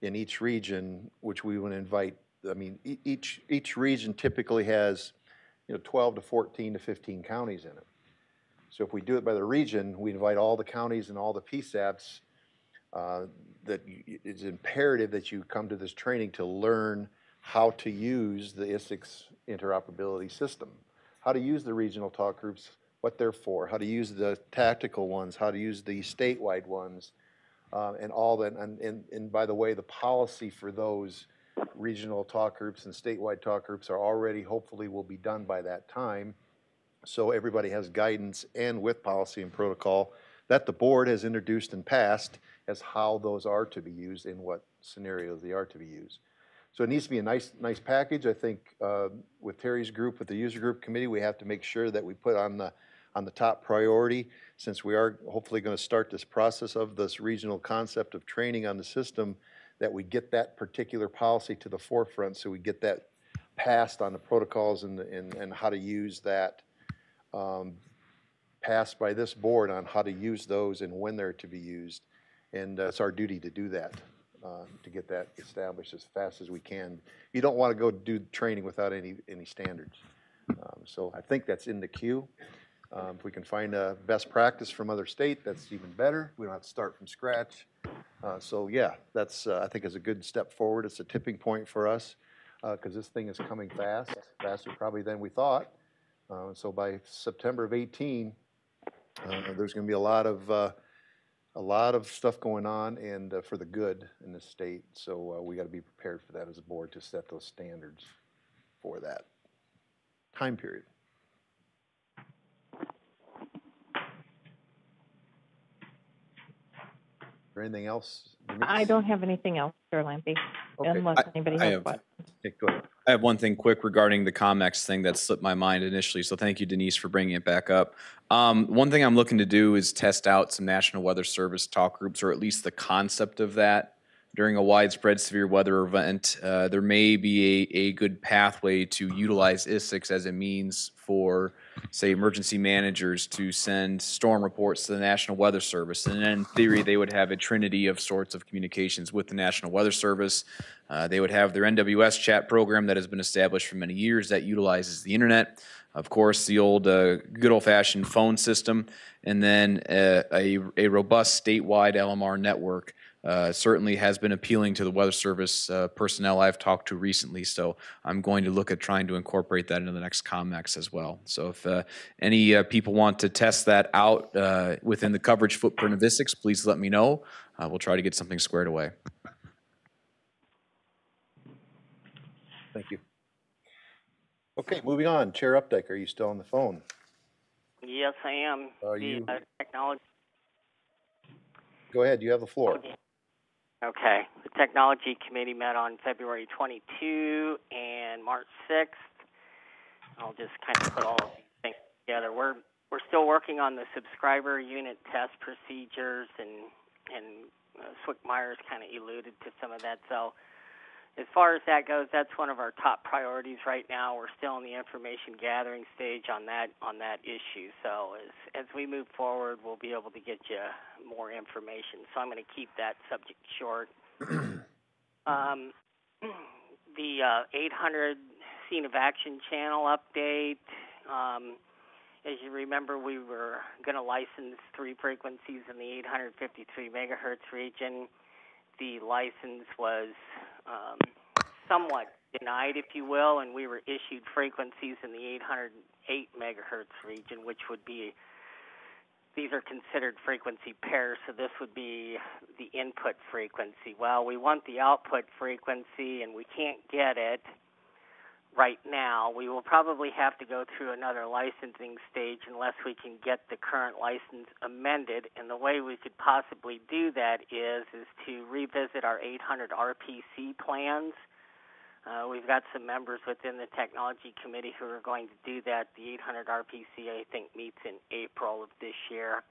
in each region, which we would invite, I mean, each, each region typically has, you know, 12 to 14 to 15 counties in it. So if we do it by the region, we invite all the counties and all the PSAPs, uh, that it's imperative that you come to this training to learn how to use the ISICS interoperability system, how to use the regional talk groups, what they're for, how to use the tactical ones, how to use the statewide ones, uh, and all that. And, and, and by the way, the policy for those regional talk groups and statewide talk groups are already, hopefully, will be done by that time. So everybody has guidance and with policy and protocol that the board has introduced and passed as how those are to be used in what scenarios they are to be used. So it needs to be a nice, nice package. I think uh, with Terry's group, with the user group committee, we have to make sure that we put on the, on the top priority, since we are hopefully going to start this process of this regional concept of training on the system, that we get that particular policy to the forefront, so we get that passed on the protocols and, and, and how to use that, um, passed by this board on how to use those and when they're to be used. And uh, it's our duty to do that, uh, to get that established as fast as we can. You don't want to go do training without any, any standards. Um, So I think that's in the queue. Um, If we can find a best practice from other state, that's even better. We don't have to start from scratch. Uh, So yeah, that's, uh, I think is a good step forward. It's a tipping point for us because this thing is coming fast, faster probably than we thought. Uh, So by September of 18, uh, there's going to be a lot of, uh, a lot of stuff going on and uh, for the good in the state. So uh, we got to be prepared for that as a board to set those standards for that time period. There anything else? I don't have anything else, Chair Lampy, Okay. unless I- anybody I has have- questions. Okay, go ahead. I have one thing quick regarding the COMEX thing that slipped my mind initially. So thank you, Denise, for bringing it back up. Um, one thing I'm looking to do is test out some National Weather Service talk groups, or at least the concept of that during a widespread severe weather event. Uh, there may be a, a good pathway to utilize ISICS as a means for, say, emergency managers to send storm reports to the National Weather Service. And in theory, they would have a trinity of sorts of communications with the National Weather Service. Uh, they would have their NWS chat program that has been established for many years that utilizes the internet. Of course, the old uh, good old fashioned phone system, and then uh, a, a robust statewide LMR network. Uh, certainly has been appealing to the Weather Service uh, personnel I've talked to recently. So I'm going to look at trying to incorporate that into the next COMEX as well. So if uh, any uh, people want to test that out uh, within the coverage footprint of ISICS, please let me know. Uh, we'll try to get something squared away. Thank you. Okay, moving on. Chair Updike, are you still on the phone? Yes, I am. Are the you- uh, technology Go ahead, you have the floor. Okay. The Technology Committee met on February 22 and March 6th. I'll just kind of put all of these things together. We're we're still working on the subscriber unit test procedures, and and uh, SWIC Myers kind of alluded to some of that. So, as far as that goes, that's one of our top priorities right now. We're still in the information gathering stage on that on that issue. So, as as we move forward, we'll be able to get you more information. So, I'm going to keep that subject short. um, the uh, 800 scene of action channel update. Um, as you remember, we were going to license three frequencies in the 853 megahertz region. The license was um, somewhat denied, if you will, and we were issued frequencies in the 808 megahertz region, which would be these are considered frequency pairs, so this would be the input frequency. Well, we want the output frequency, and we can't get it right now. We will probably have to go through another licensing stage unless we can get the current license amended. And the way we could possibly do that is is to revisit our 800 RPC plans. Uh, we've got some members within the technology committee who are going to do that. The 800 RPC, I think, meets in April of this year.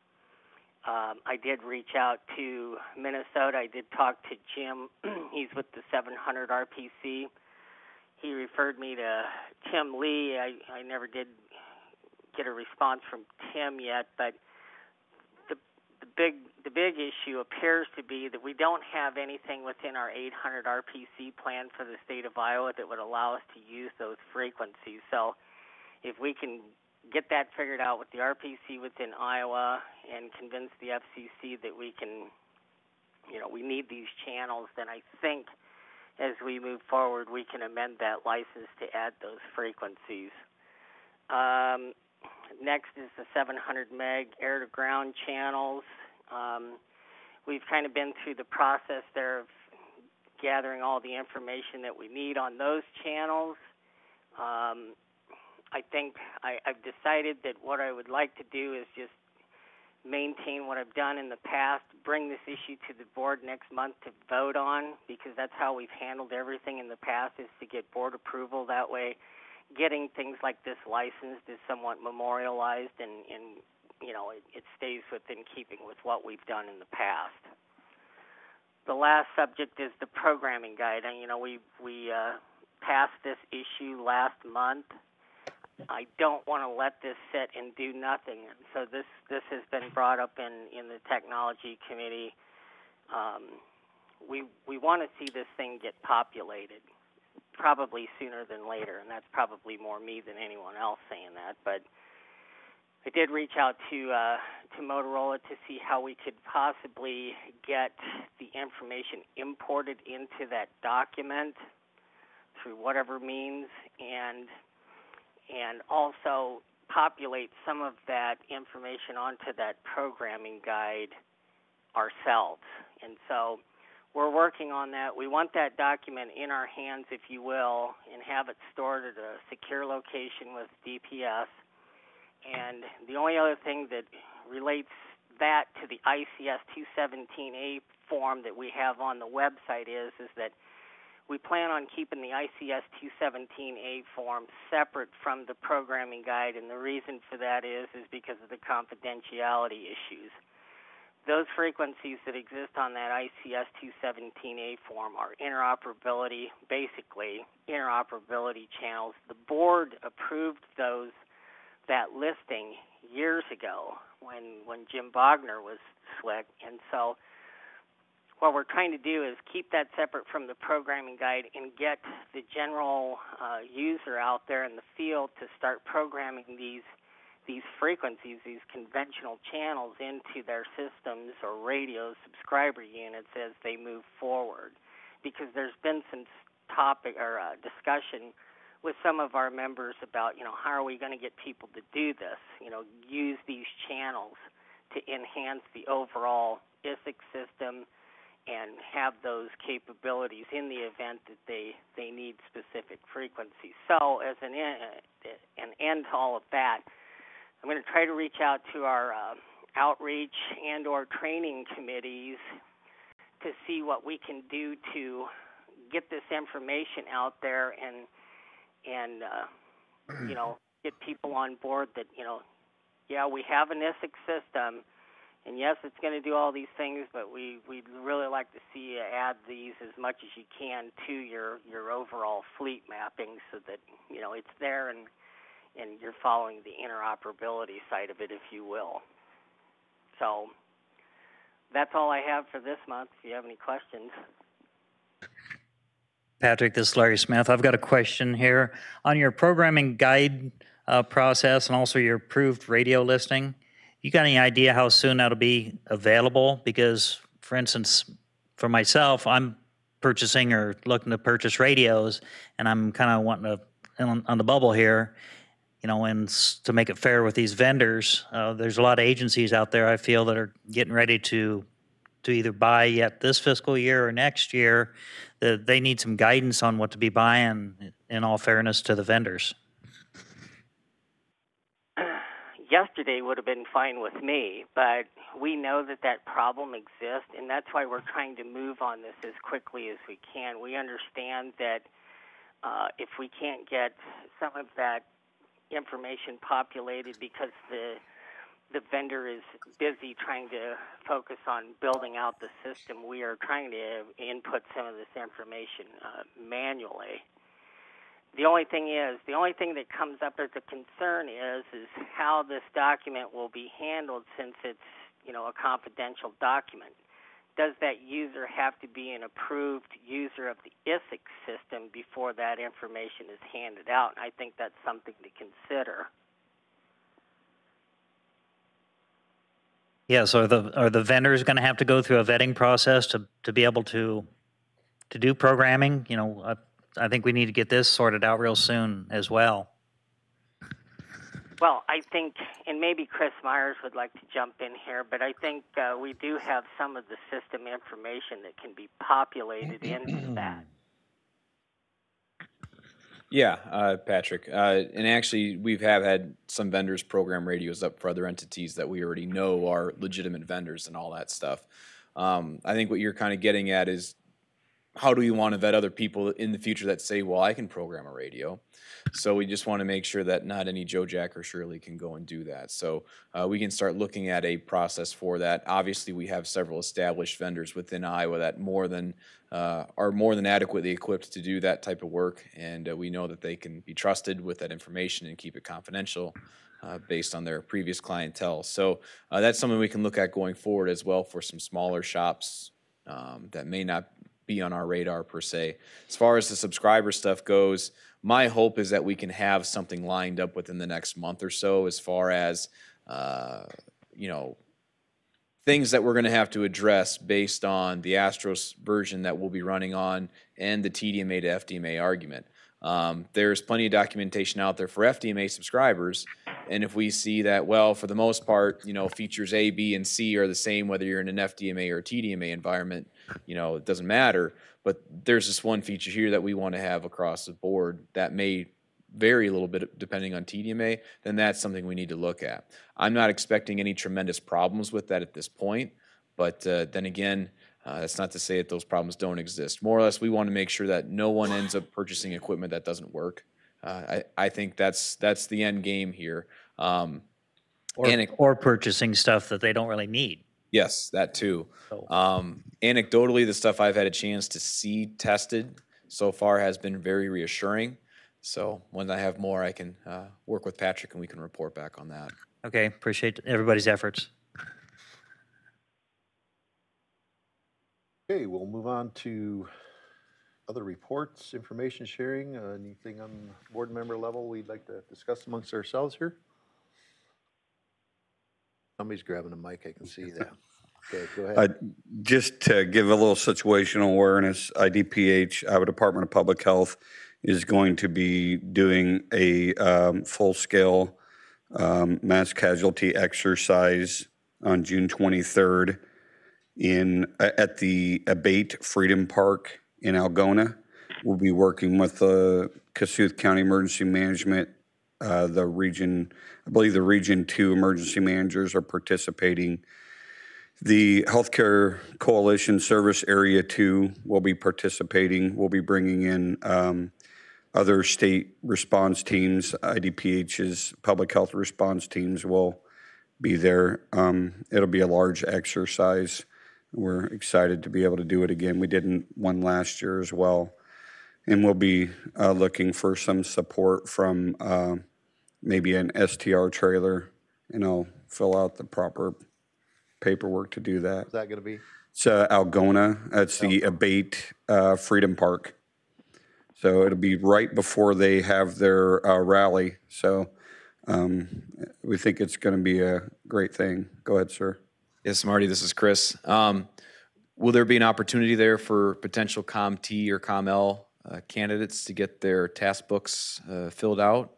Um, I did reach out to Minnesota. I did talk to Jim. He's with the 700 RPC he referred me to Tim Lee. I, I never did get a response from Tim yet, but the the big the big issue appears to be that we don't have anything within our 800 RPC plan for the state of Iowa that would allow us to use those frequencies. So, if we can get that figured out with the RPC within Iowa and convince the FCC that we can, you know, we need these channels, then I think as we move forward, we can amend that license to add those frequencies. Um, next is the 700 meg air to ground channels. Um, we've kind of been through the process there of gathering all the information that we need on those channels. Um, I think I, I've decided that what I would like to do is just maintain what I've done in the past, bring this issue to the board next month to vote on, because that's how we've handled everything in the past, is to get board approval. That way, getting things like this licensed is somewhat memorialized and, and you know, it, it stays within keeping with what we've done in the past. The last subject is the programming guide. And, you know, we, we uh, passed this issue last month. I don't want to let this sit and do nothing. And so this this has been brought up in in the technology committee. Um, we we want to see this thing get populated, probably sooner than later, and that's probably more me than anyone else saying that. But I did reach out to uh, to Motorola to see how we could possibly get the information imported into that document through whatever means, and and also populate some of that information onto that programming guide ourselves. And so we're working on that. We want that document in our hands, if you will, and have it stored at a secure location with DPS. And the only other thing that relates that to the ICS 217A form that we have on the website is is that we plan on keeping the ICS 217A form separate from the programming guide, and the reason for that is is because of the confidentiality issues. Those frequencies that exist on that ICS 217A form are interoperability, basically interoperability channels. The board approved those that listing years ago when when Jim Bogner was SWIC, and so what we're trying to do is keep that separate from the programming guide and get the general uh, user out there in the field to start programming these these frequencies, these conventional channels into their systems or radio subscriber units as they move forward. Because there's been some topic or uh, discussion with some of our members about, you know, how are we going to get people to do this? You know, use these channels to enhance the overall ISICS system and have those capabilities in the event that they they need specific frequencies. So, as an en- an end to all of that, I'm going to try to reach out to our uh, outreach and or training committees to see what we can do to get this information out there and and uh, you know get people on board that you know yeah we have an ISICS system and yes it's going to do all these things but we we'd really like to see you add these as much as you can to your your overall fleet mapping so that you know it's there and and you're following the interoperability side of it if you will so that's all I have for this month if you have any questions Patrick, this is Larry Smith. I've got a question here. On your programming guide uh, process and also your approved radio listing, you got any idea how soon that'll be available? Because, for instance, for myself, I'm purchasing or looking to purchase radios, and I'm kind of wanting to, on, on the bubble here, you know, and to make it fair with these vendors, uh, there's a lot of agencies out there I feel that are getting ready to to either buy yet this fiscal year or next year, that they need some guidance on what to be buying in all fairness to the vendors. Yesterday would have been fine with me, but we know that that problem exists, and that's why we're trying to move on this as quickly as we can. We understand that uh, if we can't get some of that information populated because the the vendor is busy trying to focus on building out the system, we are trying to input some of this information uh, manually. The only thing is, the only thing that comes up as a concern is, is how this document will be handled since it's, you know, a confidential document. Does that user have to be an approved user of the ISICS system before that information is handed out? I think that's something to consider. Yeah, so are the, are the vendors going to have to go through a vetting process to, to be able to, to do programming? You know, I, I think we need to get this sorted out real soon as well. Well, I think, and maybe Chris Myers would like to jump in here, but I think uh, we do have some of the system information that can be populated into that. Yeah, uh, Patrick. Uh, and actually, we have had some vendors program radios up for other entities that we already know are legitimate vendors and all that stuff. Um, I think what you're kind of getting at is how do we want to vet other people in the future that say, well, I can program a radio? So we just want to make sure that not any Joe Jack or Shirley can go and do that. So uh, we can start looking at a process for that. Obviously, we have several established vendors within Iowa that more than uh, are more than adequately equipped to do that type of work, and uh, we know that they can be trusted with that information and keep it confidential. Uh, based on their previous clientele. So uh, that's something we can look at going forward as well for some smaller shops um, that may not be on our radar per se. As far as the subscriber stuff goes, my hope is that we can have something lined up within the next month or so as far as, uh, you know, things that we're going to have to address based on the Astros version that we'll be running on and the TDMA to FDMA argument. Um, there's plenty of documentation out there for FDMA subscribers, and if we see that, well, for the most part, you know, features A, B, and C are the same whether you're in an FDMA or a TDMA environment, you know, it doesn't matter. But there's this one feature here that we want to have across the board that may vary a little bit depending on TDMA, then that's something we need to look at. I'm not expecting any tremendous problems with that at this point, but uh, then again, uh, that's not to say that those problems don't exist. More or less, we want to make sure that no one ends up purchasing equipment that doesn't work. Uh, I, I think that's that's the end game here. Um, Or, or purchasing stuff that they don't really need. Yes, that too. Um, anecdotally, the stuff I've had a chance to see tested so far has been very reassuring. So when I have more, I can uh, work with Patrick and we can report back on that. Okay, appreciate everybody's efforts. Okay, we'll move on to other reports, information sharing, uh, anything on board member level we'd like to discuss amongst ourselves here? Somebody's grabbing a mic, I can see that. Okay, go Uh, ahead. Just to give a little situational awareness, IDPH, Iowa Department of Public Health, is going to be doing a um, full-scale um, mass casualty exercise on June 23rd in, at the Abate Freedom Park in Algona. We'll be working with the Kossuth County Emergency Management uh, the region, I believe the Region Two emergency managers are participating. The Healthcare Coalition Service Area Two will be participating. We'll be bringing in um, other state response teams, IDPH's public health response teams will be there. Um, it'll be a large exercise. We're excited to be able to do it again. We didn't one last year as well. And we'll be uh, looking for some support from uh, maybe an STR trailer, and I'll fill out the proper paperwork to do that. Is that going to be? It's uh, Algona. That's the Abate uh, Freedom Park. So it'll be right before they have their uh, rally. So um, we think it's going to be a great thing. Go ahead, sir. Yes, Marty, this is Chris. Um, will there be an opportunity there for potential ComT or ComL uh, candidates to get their task books uh, filled out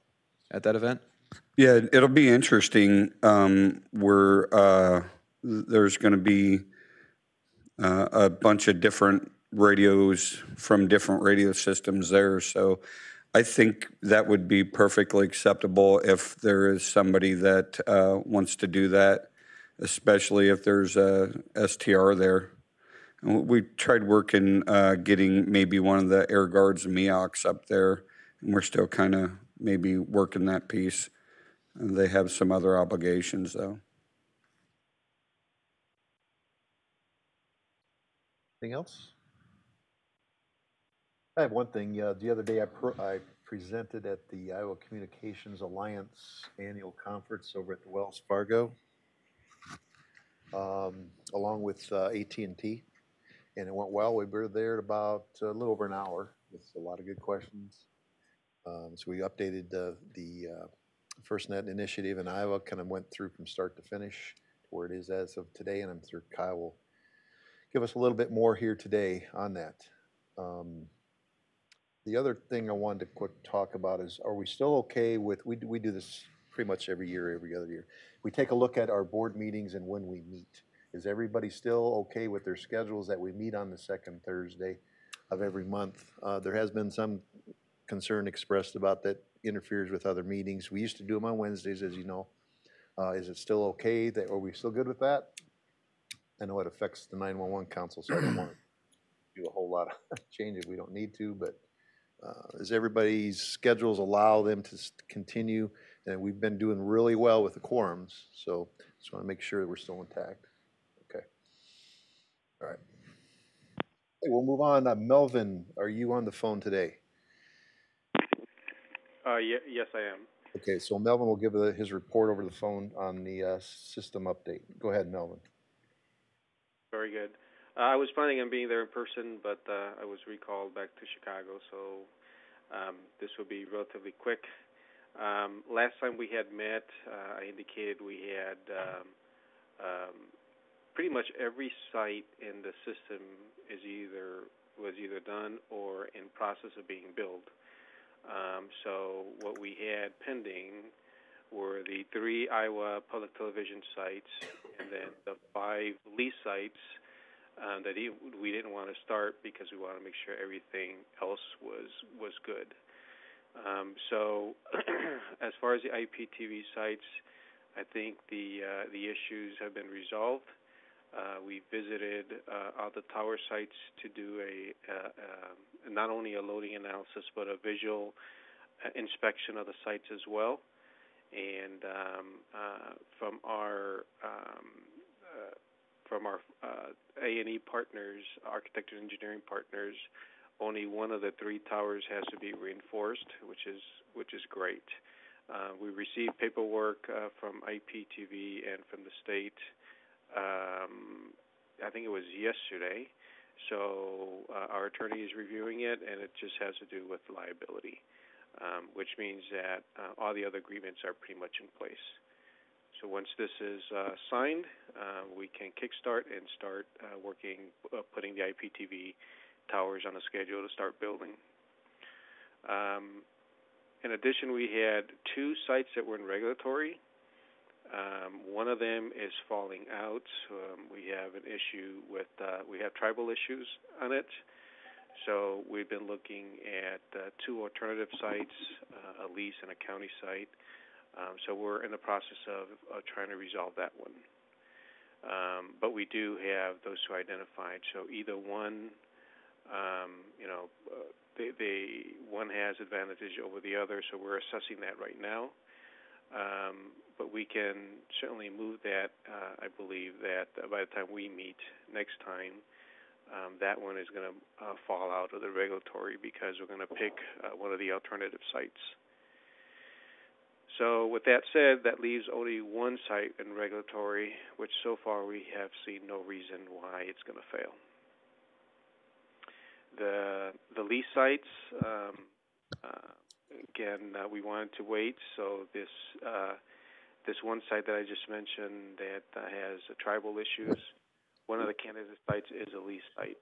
at that event? Yeah, it'll be interesting. Um, we're uh, there's going to be uh, a bunch of different radios from different radio systems there. So I think that would be perfectly acceptable if there is somebody that uh, wants to do that, especially if there's a STR there. And We tried working, uh, getting maybe one of the Air Guards MEOCs up there, and we're still kind of maybe working that piece. And They have some other obligations, though. Anything else? I have one thing. Uh, the other day, I, I presented at the Iowa Communications Alliance Annual Conference over at the Wells Fargo, um, along with uh, AT&T, and it went well. We were there about a little over an hour with a lot of good questions. Um, so we updated the the uh, FirstNet initiative in Iowa. Kind of went through from start to finish to where it is as of today, and I'm sure Kyle will give us a little bit more here today on that. Um, the other thing I wanted to quick talk about is, are we still okay with, we, we do this pretty much every year, every other year. We take a look at our board meetings and when we meet. Is everybody still okay with their schedules that we meet on the second Thursday of every month? Uh, there has been some concern expressed about that interferes with other meetings. We used to do them on Wednesdays, as you know. Uh, is it still okay that, are we still good with that? I know it affects the nine-one-one council, so I don't want to do a whole lot of changes we don't need to, but uh, Does everybody's schedules allow them to continue? And we've been doing really well with the quorums, so just want to make sure that we're still intact. Okay. All right. Hey, we'll move on. Uh, Melvin, are you on the phone today? Uh, ye- yes, I am. Okay, so Melvin will give the- his report over the phone on the uh, system update. Go ahead, Melvin. Very good. Uh, I was planning on being there in person, but uh, I was recalled back to Chicago, so um, this will be relatively quick. Um, last time we had met, uh, I indicated we had um, um, pretty much every site in the system is either was either done or in process of being built. Um, so what we had pending were the three Iowa public television sites and then the five lease sites um, that he, we didn't want to start because we want to make sure everything else was was good. Um, so, as far as the IPTV sites, I think the uh, the issues have been resolved. Uh, we visited uh, all the tower sites to do a uh, uh, not only a loading analysis but a visual uh, inspection of the sites as well. And um, from our um, from our uh, A&E partners, architecture and engineering partners, only one of the three towers has to be reinforced, which is which is great. Uh, we received paperwork uh, from IPTV and from the state. Um, I think it was yesterday. So uh, our attorney is reviewing it, and it just has to do with liability, um, which means that uh, all the other agreements are pretty much in place. So once this is uh, signed, uh, we can kickstart and start working, putting the IPTV towers on a schedule to start building. Um, in addition, we had two sites that were in regulatory. Um, one of them is falling out. Um, we have an issue with, uh, we have tribal issues on it. So we've been looking at uh, two alternative sites, uh, a lease and a county site. Um, so we're in the process of, trying to resolve that one. Um, but we do have those two identified. So either one, um, you know, uh, they, they one has advantage over the other. So we're assessing that right now. Um, but we can certainly move that. Uh, I believe that by the time we meet next time, um, that one is going to uh, fall out of the regulatory because we're going to pick uh, one of the alternative sites. So, with that said, that leaves only one site in regulatory, which so far we have seen no reason why it's going to fail. The the lease sites, um, uh, again, uh, we wanted to wait. So this uh, this one site that I just mentioned that uh, has uh, tribal issues, one of the candidate sites is a lease site.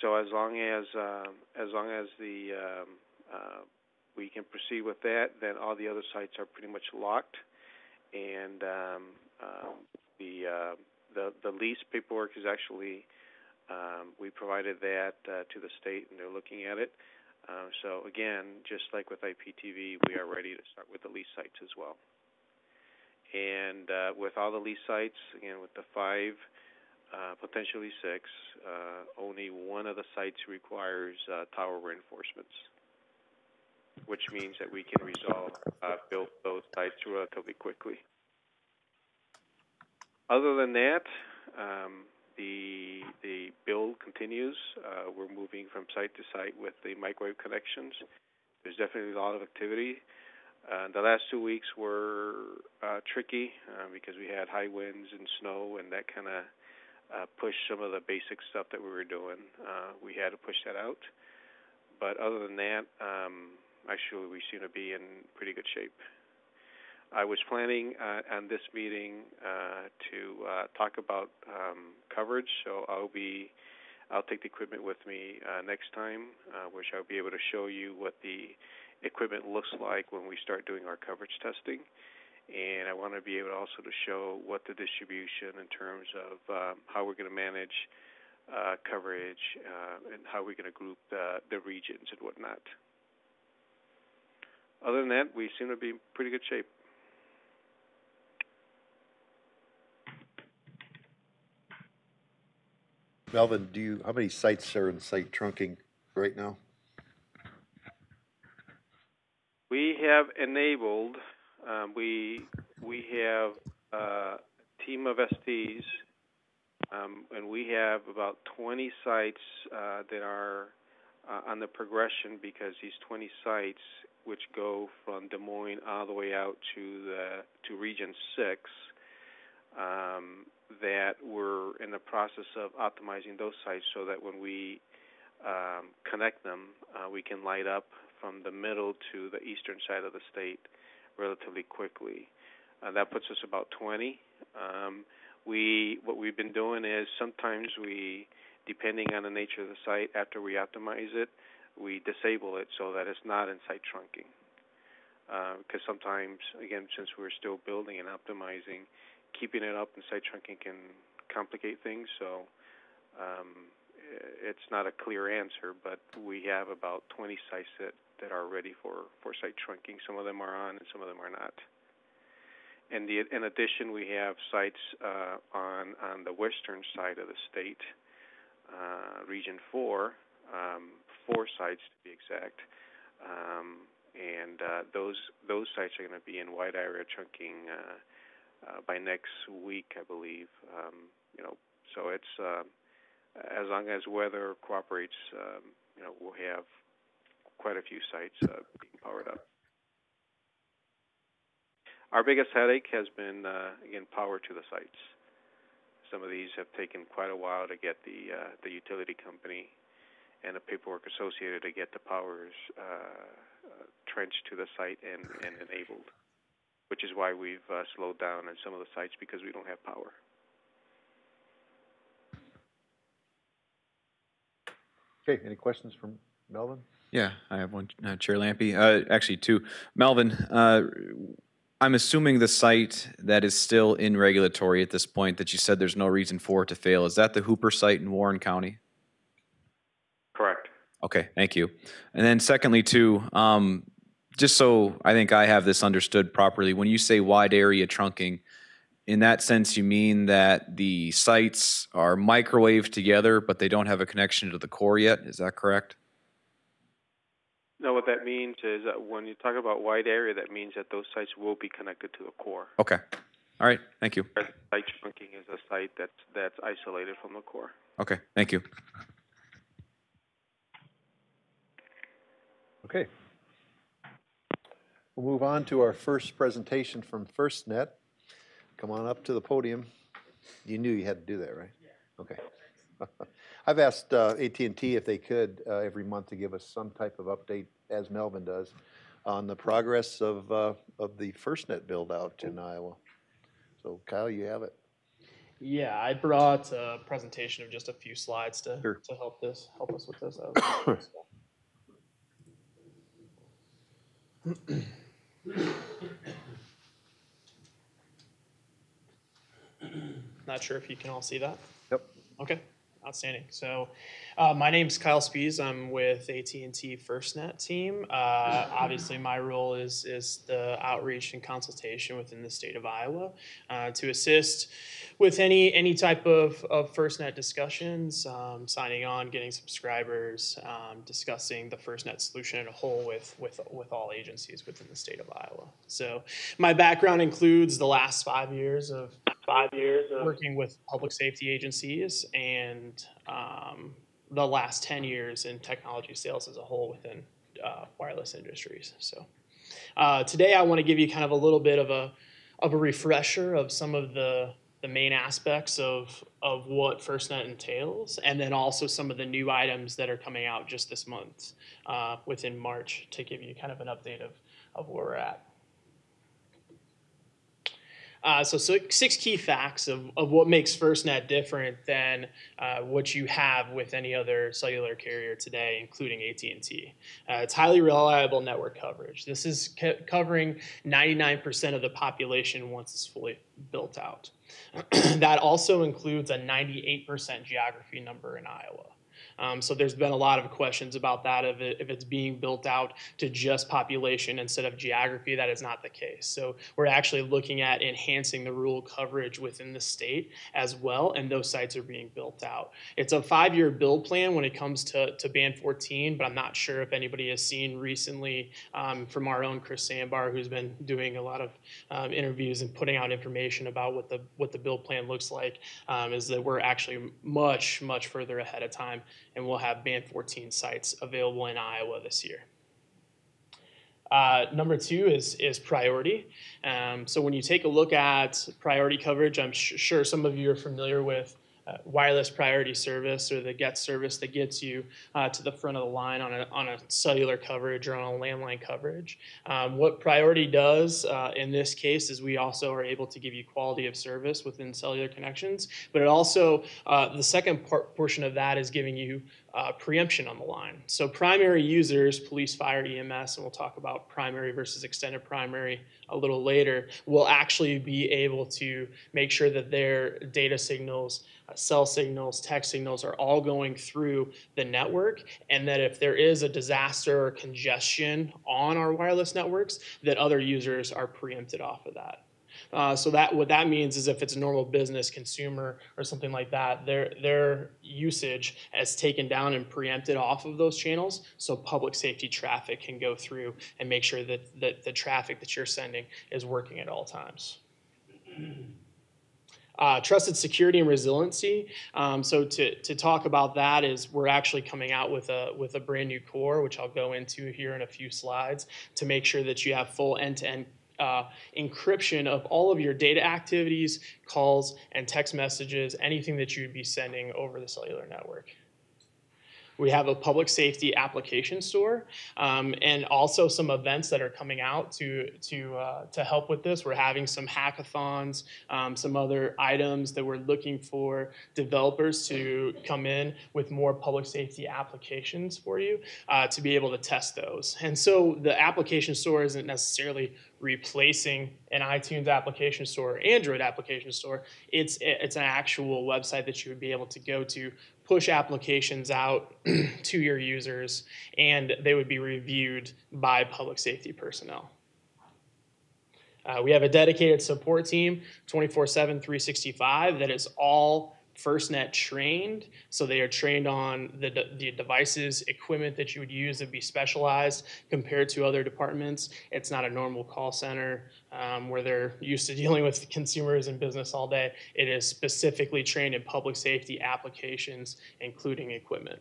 So as long as um, as long as the um, uh, we can proceed with that, then all the other sites are pretty much locked, and um, um, the uh, the the lease paperwork is actually um, we provided that uh, to the state, and they're looking at it. Uh, so again, just like with IPTV, we are ready to start with the lease sites as well. And uh, with all the lease sites, again with the five, uh, potentially six, uh, only one of the sites requires uh, tower reinforcements, which means that we can resolve uh, build those sites relatively quickly. Other than that, um, the the build continues. Uh, we're moving from site to site with the microwave connections. There's definitely a lot of activity. Uh, the last two weeks were uh, tricky uh, because we had high winds and snow, and that kind of uh, pushed some of the basic stuff that we were doing. Uh, we had to push that out. But other than that, um, actually, we seem to be in pretty good shape. I was planning uh, on this meeting uh, to uh, talk about um, coverage, so I'll be I'll take the equipment with me uh, next time, uh, which I'll be able to show you what the equipment looks like when we start doing our coverage testing. And I want to be able also to show what the distribution in terms of um, how we're going to manage uh, coverage and how we're going to group the, the regions and whatnot. Other than that, we seem to be in pretty good shape. Melvin, do you, how many sites are in site trunking right now? We have enabled, um, we we have uh, a team of STs, um, and we have about 20 sites uh, that are uh, on the progression because these 20 sites, which go from Des Moines all the way out to the to Region Six, um, that we're in the process of optimizing those sites so that when we um, connect them, uh, we can light up from the middle to the eastern side of the state relatively quickly. Uh, that puts us about 20. Um, we what we've been doing is sometimes we, depending on the nature of the site, after we optimize it, we disable it so that it's not in site trunking. Because uh, sometimes, again, since we're still building and optimizing, keeping it up and site trunking can complicate things. So um, it's not a clear answer, but we have about 20 sites that, that are ready for, for site trunking. Some of them are on and some of them are not. And the, in addition, we have sites uh, on, on the western side of the state, uh, Region 4, um, four sites to be exact. Um, and uh, those those sites are going to be in wide area trunking uh, by next week, I believe. Um, you know, so it's uh, as long as weather cooperates, um, you know, we'll have quite a few sites uh, being powered up. Our biggest headache has been, uh, again, power to the sites. Some of these have taken quite a while to get the uh, the utility company and the paperwork associated to get the powers uh, trenched to the site and, and enabled, which is why we've uh, slowed down on some of the sites because we don't have power. Okay, any questions from Melvin? Yeah, I have one, uh, Chair Lampy. Uh, actually, two. Melvin, uh, I'm assuming the site that is still in regulatory at this point that you said there's no reason for it to fail, is that the Hooper site in Warren County? Correct. Okay, thank you. And then secondly, too, um, just so I think I have this understood properly, when you say wide area trunking, in that sense, you mean that the sites are microwaved together, but they don't have a connection to the core yet? Is that correct? No, what that means is that when you talk about wide area, that means that those sites will be connected to the core. Okay. All right. Thank you. Whereas Site trunking is a site that's that's isolated from the core. Okay. Thank you. Okay. We'll move on to our first presentation from FirstNet. Come on up to the podium. You knew you had to do that, right? Okay. I've asked uh, AT&T if they could uh, every month to give us some type of update, as Melvin does, on the progress of uh, of the FirstNet build out in Iowa. So Kyle, you have it. Yeah, I brought a presentation of just a few slides to, Sure. to help this help us with this. Not sure if you can all see that. Yep. Okay, outstanding. So, uh, my name's Kyle Spees. I'm with AT&T FirstNet team. Uh, obviously, my role is is the outreach and consultation within the state of Iowa uh, to assist with any any type of, of FirstNet discussions, um, signing on, getting subscribers, um, discussing the FirstNet solution in a whole with with with all agencies within the state of Iowa. So, my background includes the last five years of five years of working with public safety agencies and um, the last 10 years in technology sales as a whole within uh, wireless industries. So uh, today I want to give you kind of a little bit of a, of a refresher of some of the, the main aspects of, of what FirstNet entails, and then also some of the new items that are coming out just this month uh, within March to give you kind of an update of, of where we're at. Uh, so, so six key facts of, of what makes FirstNet different than uh, what you have with any other cellular carrier today, including AT&T. Uh, it's highly reliable network coverage. This is co- covering 99% of the population once it's fully built out. that also includes a 98% geography number in Iowa. Um, so there's been a lot of questions about that if, it, if it's being built out to just population instead of geography. That is not the case. So we're actually looking at enhancing the rural coverage within the state as well, and those sites are being built out. It's a five-year build plan when it comes to, to Band 14, but I'm not sure if anybody has seen recently um, from our own Chris Sambar, who's been doing a lot of um, interviews and putting out information about what the what the build plan looks like, um, is that we're actually much much further ahead of time and we'll have Band 14 sites available in Iowa this year. Uh, number two is is priority. Um, so when you take a look at priority coverage, I'm sure some of you are familiar with wireless priority service or the get service that gets you uh, to the front of the line on a, on a cellular coverage or on a landline coverage. Um, what priority does uh, in this case is we also are able to give you quality of service within cellular connections, but it also, uh, the second part, portion of that is giving you uh, preemption on the line. So primary users, police, fire, EMS, and we'll talk about primary versus extended primary a little later, will actually be able to make sure that their data signals, uh, cell signals, text signals are all going through the network, and that if there is a disaster or congestion on our wireless networks, that other users are preempted off of that. Uh, so that what that means is if it's a normal business consumer or something like that, their their usage is taken down and preempted off of those channels, so public safety traffic can go through and make sure that, that the traffic that you're sending is working at all times. Uh, trusted security and resiliency. Um, so to, to talk about that is we're actually coming out with a with a brand new core, which I'll go into here in a few slides, to make sure that you have full end-to-end uh, encryption of all of your data activities, calls, and text messages, anything that you'd be sending over the cellular network. We have a public safety application store, um, and also some events that are coming out to to uh, to help with this. We're having some hackathons, um, some other items that we're looking for developers to come in with more public safety applications for you uh, to be able to test those. And so the application store isn't necessarily replacing an iTunes application store or Android application store. It's it's an actual website that you would be able to go to, push applications out to your users, and they would be reviewed by public safety personnel. Uh, we have a dedicated support team, 24 7, 365, that is all FirstNet trained. So they are trained on the, de- the devices, equipment that you would use that would be specialized compared to other departments. It's not a normal call center um, where they're used to dealing with consumers and business all day. It is specifically trained in public safety applications, including equipment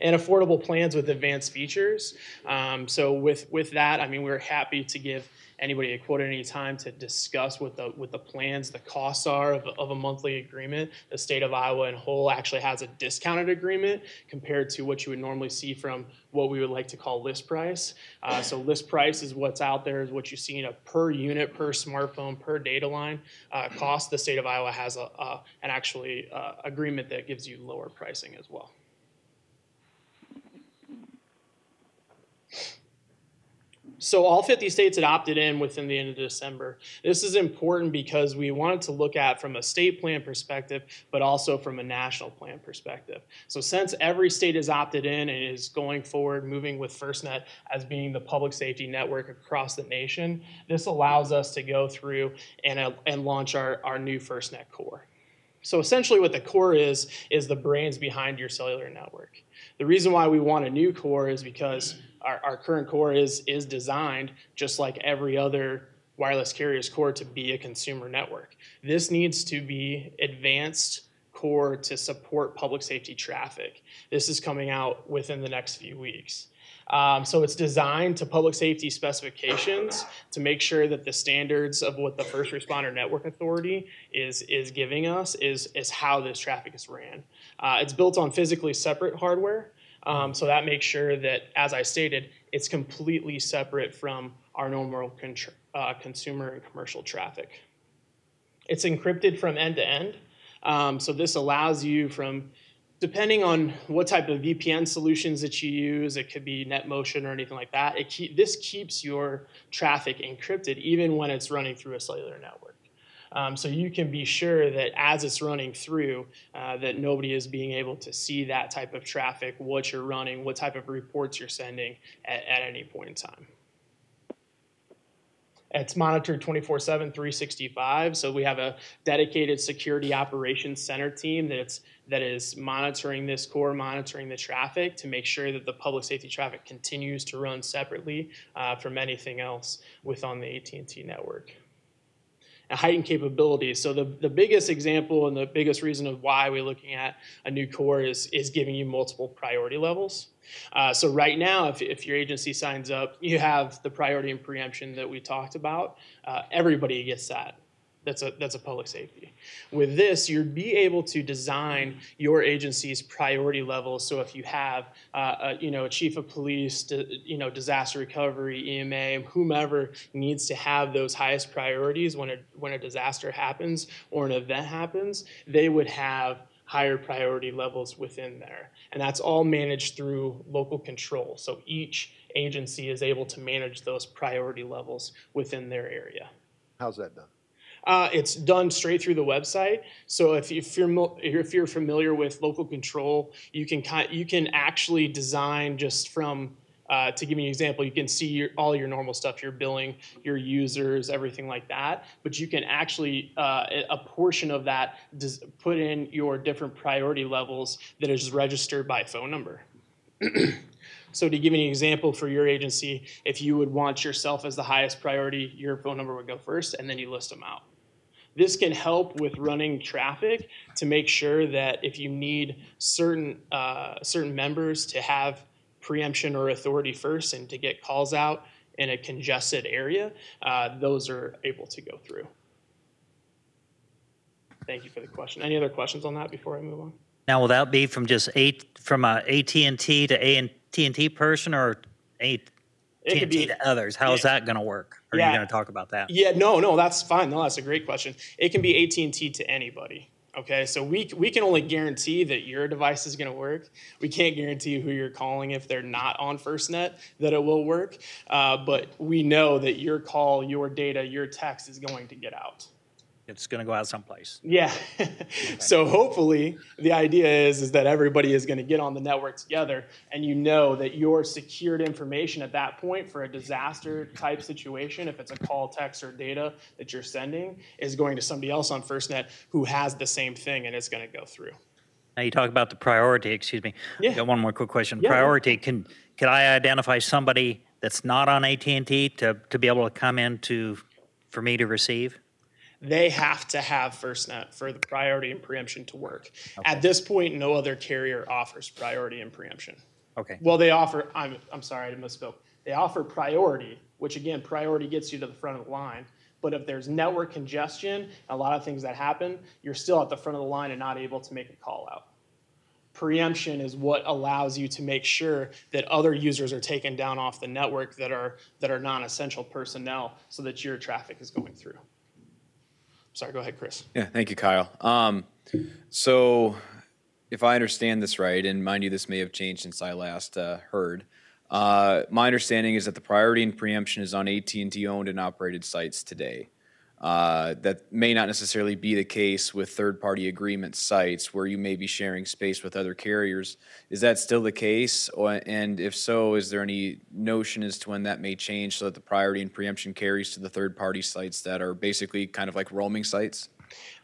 and affordable plans with advanced features. Um, so with with that, I mean, we're happy to give anybody a quote at any time to discuss what the what the plans, the costs are of, of a monthly agreement. The state of Iowa in whole actually has a discounted agreement compared to what you would normally see from what we would like to call list price. Uh, so list price is what's out there, is what you see in a per unit, per smartphone, per data line uh, cost. The state of Iowa has a, a an actually uh, agreement that gives you lower pricing as well. So all 50 states had opted in within the end of December. This is important because we wanted to look at from a state plan perspective, but also from a national plan perspective. So since every state has opted in and is going forward, moving with FirstNet as being the public safety network across the nation, this allows us to go through and, uh, and launch our, our new FirstNet core. So essentially what the core is, is the brains behind your cellular network. The reason why we want a new core is because our, our current core is, is designed just like every other wireless carrier's core to be a consumer network. This needs to be advanced core to support public safety traffic. This is coming out within the next few weeks. Um, so it's designed to public safety specifications to make sure that the standards of what the First Responder Network Authority is is giving us is is how this traffic is ran. Uh, it's built on physically separate hardware, um, so that makes sure that, as I stated, it's completely separate from our normal uh, consumer and commercial traffic. It's encrypted from end to end. Um, so this allows you from, depending on what type of VPN solutions that you use, it could be NetMotion or anything like that. It keep, this keeps your traffic encrypted even when it's running through a cellular network. Um, so you can be sure that as it's running through, uh, that nobody is being able to see that type of traffic, what you're running, what type of reports you're sending at, at any point in time. It's monitored 24 7, 365. So we have a dedicated security operations center team that's, that is monitoring this core, monitoring the traffic to make sure that the public safety traffic continues to run separately uh, from anything else within the AT&T network heightened capabilities. So the, the biggest example and the biggest reason of why we're looking at a new core is, is giving you multiple priority levels. Uh, so right now, if, if your agency signs up, you have the priority and preemption that we talked about. Uh, everybody gets that. That's a that's a public safety. With this, you'd be able to design your agency's priority levels. So if you have, uh, a, you know, a chief of police, you know, disaster recovery, EMA, whomever needs to have those highest priorities when a when a disaster happens or an event happens, they would have higher priority levels within there. And that's all managed through local control. So each agency is able to manage those priority levels within their area. How's that done? Uh, it's done straight through the website. So if, if you're if you're familiar with local control, you can you can actually design just from uh, to give you an example, you can see your, all your normal stuff, your billing, your users, everything like that. But you can actually, uh, a portion of that, put in your different priority levels that is registered by phone number. so to give you an example for your agency, if you would want yourself as the highest priority, your phone number would go first, and then you list them out. This can help with running traffic to make sure that if you need certain uh, certain members to have preemption or authority first and to get calls out in a congested area, uh, those are able to go through. Thank you for the question. Any other questions on that before I move on? Now, will that be from just eight from a AT&T to AT&T person or AT it could be to others. How yeah. is that going to work? Are yeah. you going to talk about that? Yeah, no, no, that's fine. No, that's a great question. It can be AT and T to anybody. Okay, so we we can only guarantee that your device is going to work. We can't guarantee who you're calling if they're not on FirstNet that it will work. Uh, but we know that your call, your data, your text is going to get out. It's going to go out someplace. Yeah. so hopefully the idea is is that everybody is going to get on the network together and you know that your secured information at that point for a disaster type situation if it's a call text or data that you're sending is going to somebody else on FirstNet who has the same thing and it's going to go through. Now you talk about the priority, excuse me. Yeah. Got one more quick question. Yeah. Priority, can, can I identify somebody that's not on AT&T to, to be able to come in to, for me to receive? They have to have FirstNet for the priority and preemption to work. At this point, no other carrier offers priority and preemption. Okay. Well, they offer, I'm, I'm sorry, I misspoke. They offer priority, which again, priority gets you to the front of the line. But if there's network congestion, a lot of things that happen, you're still at the front of the line and not able to make a call out. Preemption is what allows you to make sure that other users are taken down off the network that are, that are non-essential personnel so that your traffic is going through. Sorry, go ahead, Chris. Yeah, thank you, Kyle. Um, so, if I understand this right, and mind you, this may have changed since I last uh, heard. Uh, my understanding is that the priority and preemption is on AT&T owned and operated sites today. Uh, that may not necessarily be the case with third-party agreement sites where you may be sharing space with other carriers. Is that still the case? Or, and if so, is there any notion as to when that may change so that the priority and preemption carries to the third-party sites that are basically kind of like roaming sites?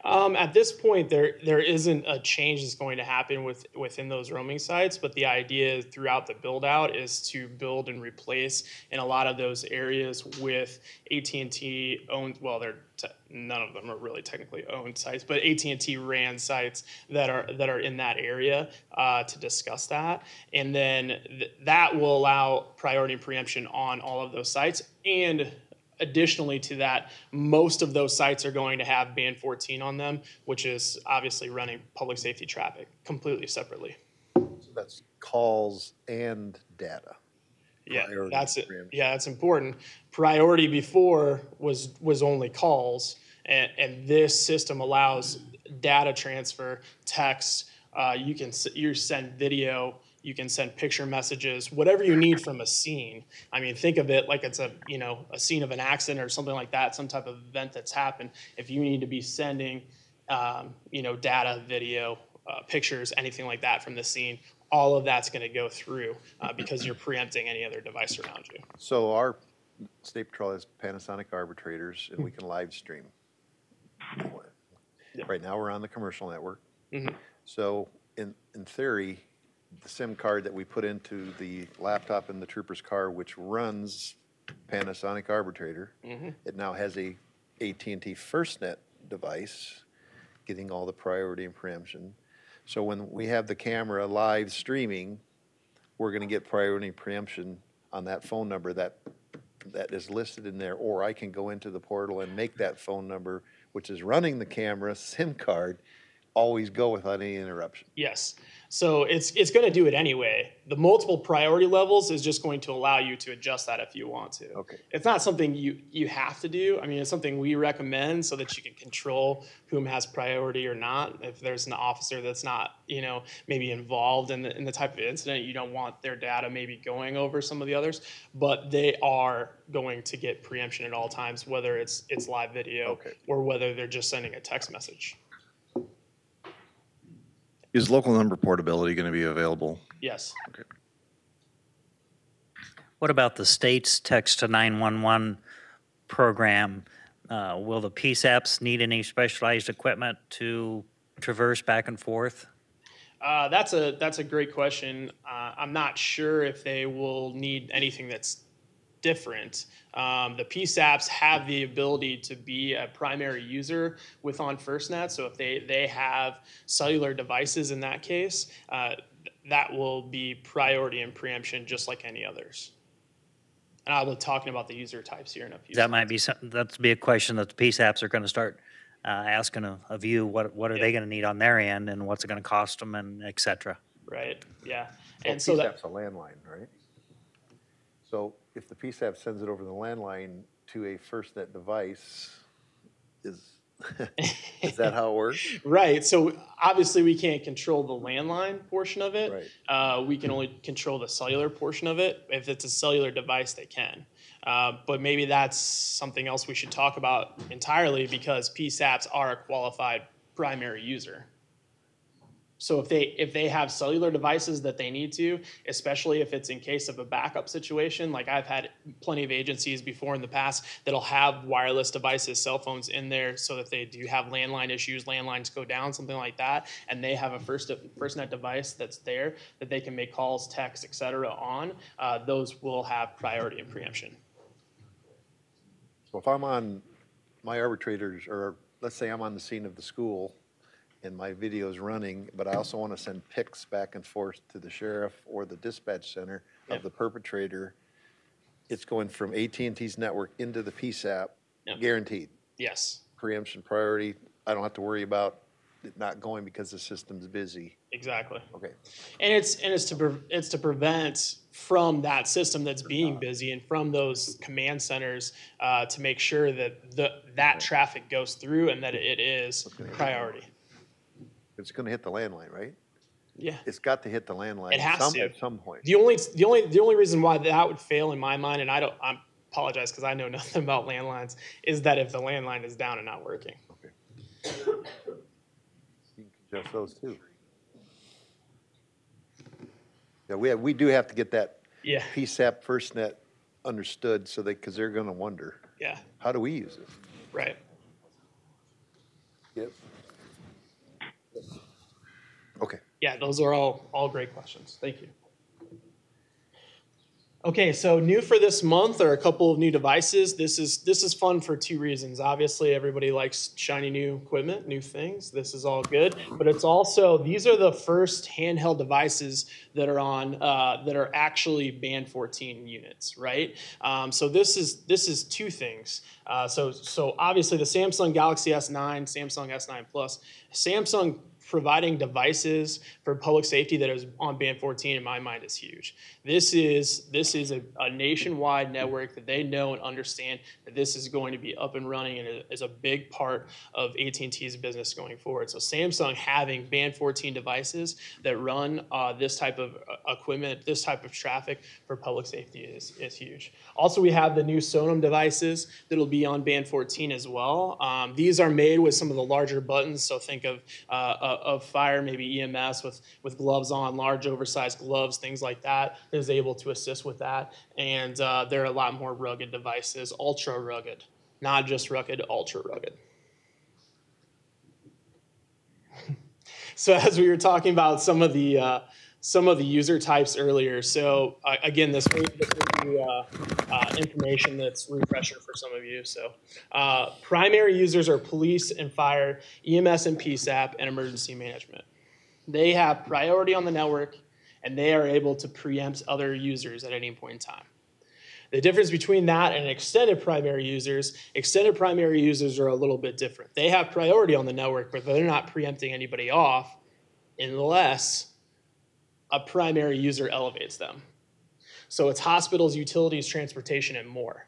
Um, at this point, there there isn't a change that's going to happen with within those roaming sites, but the idea throughout the build out is to build and replace in a lot of those areas with AT and T owned. Well, they're te- none of them are really technically owned sites, but AT and T ran sites that are that are in that area uh, to discuss that, and then th- that will allow priority and preemption on all of those sites and additionally to that, most of those sites are going to have band 14 on them, which is obviously running public safety traffic completely separately. So that's calls and data. Yeah, Priority that's it. Yeah, that's important. Priority before was was only calls, and and this system allows data transfer, text. Uh, you can s- you send video. You can send picture messages, whatever you need from a scene. I mean, think of it like it's a you know a scene of an accident or something like that, some type of event that's happened. If you need to be sending, um, you know, data, video, uh, pictures, anything like that from the scene, all of that's going to go through uh, because you're preempting any other device around you. So our state patrol has Panasonic arbitrators and we can live stream. Right now, we're on the commercial network. Mhm. So in, in theory, the SIM card that we put into the laptop in the trooper's car, which runs Panasonic arbitrator, Mhm. it now has a AT&T FirstNet device, getting all the priority and preemption. So when we have the camera live streaming, we're gonna get priority and preemption on that phone number that, that is listed in there, or I can go into the portal and make that phone number, which is running the camera SIM card, always go without any interruption. Yes. So it's it's going to do it anyway. The multiple priority levels is just going to allow you to adjust that if you want to. Okay. It's not something you you have to do. I mean, it's something we recommend so that you can control whom has priority or not. If there's an officer that's not, you know, maybe involved in the in the type of incident, you don't want their data maybe going over some of the others, but they are going to get preemption at all times whether it's it's live video or whether they're just sending a text message. Is local number portability going to be available? Yes. Okay. What about the state's text to 911 program? Uh, Will the PSAPs need any specialized equipment to traverse back and forth? Uh, that's a that's a great question. Uh, I'm not sure if they will need anything that's different. Um, the PSAPs have the ability to be a primary user with on FirstNet. So if they they have cellular devices in that case, uh, that will be priority and preemption just like any others. And I'll be talking about the user types here in a few. That might be something, that's be a question that the PSAPs are going to start uh, asking of of you. What, what are they going to need on their end and what's it going to cost them and et cetera? Right. Yeah. Well, And so that PSAP's a landline, right? So if the PSAP sends it over the landline to a FirstNet device, is Is that how it works? Right. So obviously, we can't control the landline portion of it. Right. Uh, we can only control the cellular portion of it. If it's a cellular device, they can. Uh, but maybe that's something else we should talk about entirely because PSAPs are a qualified primary user. So if they if they have cellular devices that they need to, especially if it's in case of a backup situation, like I've had plenty of agencies before in the past that'll have wireless devices, cell phones in there, so that they do have landline issues, landlines go down, something like that, and they have a first FirstNet device that's there that they can make calls, texts, etc. on. Uh, those will have priority and preemption. So if I'm on my arbitrators, or let's say I'm on the scene of the school and my video's running, but I also want to send pics back and forth to the sheriff or the dispatch center Yep. of the perpetrator, it's going from AT&T's network into the PSAP, Yep. guaranteed. Yes, Preemption priority, I don't have to worry about it not going because the system's busy. exactly. Okay. And it's and it's to pre- it's to prevent from that system that's being busy and from those command centers uh, to make sure that the that traffic goes through and that it is priority. It's going to hit the landline, right? Yeah. It's got to hit the landline. It has some- to. At some point. The only the only the only reason why that would fail in my mind, and I don't I apologize because I know nothing about landlines, is that if the landline is down and not working. Just those two. Yeah, we have, we do have to get that Yeah. PSAP FirstNet understood so they, because they're going to wonder, Yeah. how do we use it? Right. Yep. Okay. Yeah, those are all all great questions. Thank you. Okay, so new for this month are a couple of new devices. This is this is fun for two reasons. Obviously, everybody likes shiny new equipment, new things. This is all good, but it's also these are the first handheld devices that are on uh, that are actually band 14 units, right? Um, so this is this is two things. Uh, so so obviously the Samsung Galaxy S9, Samsung S9 Plus, Samsung providing devices for public safety that is on band 14 in my mind is huge. This is this is a, a nationwide network that they know and understand that this is going to be up and running and is a big part of AT&T's business going forward. So Samsung having band 14 devices that run uh, this type of uh, equipment this type of traffic for public safety is, is huge. Also we have the new Sonim devices that'll be on band 14 as well. Um, these are made with some of the larger buttons. So think of uh, of fire maybe EMS with with gloves on large oversized gloves things like that is able to assist with that. And uh, they're a lot more rugged devices ultra rugged not just rugged ultra rugged. So as we were talking about some of the uh, some of the user types earlier. So uh, again this be uh, uh, information that's refresher for some of you. So uh, primary users are police and fire ems and psap and emergency management. They have priority on the network and they are able to preempt other users at any point in time. The difference between that and extended primary users, extended primary users are a little bit different. They have priority on the network, but they're not preempting anybody off unless a primary user elevates them. So it's hospitals, utilities, transportation, and more.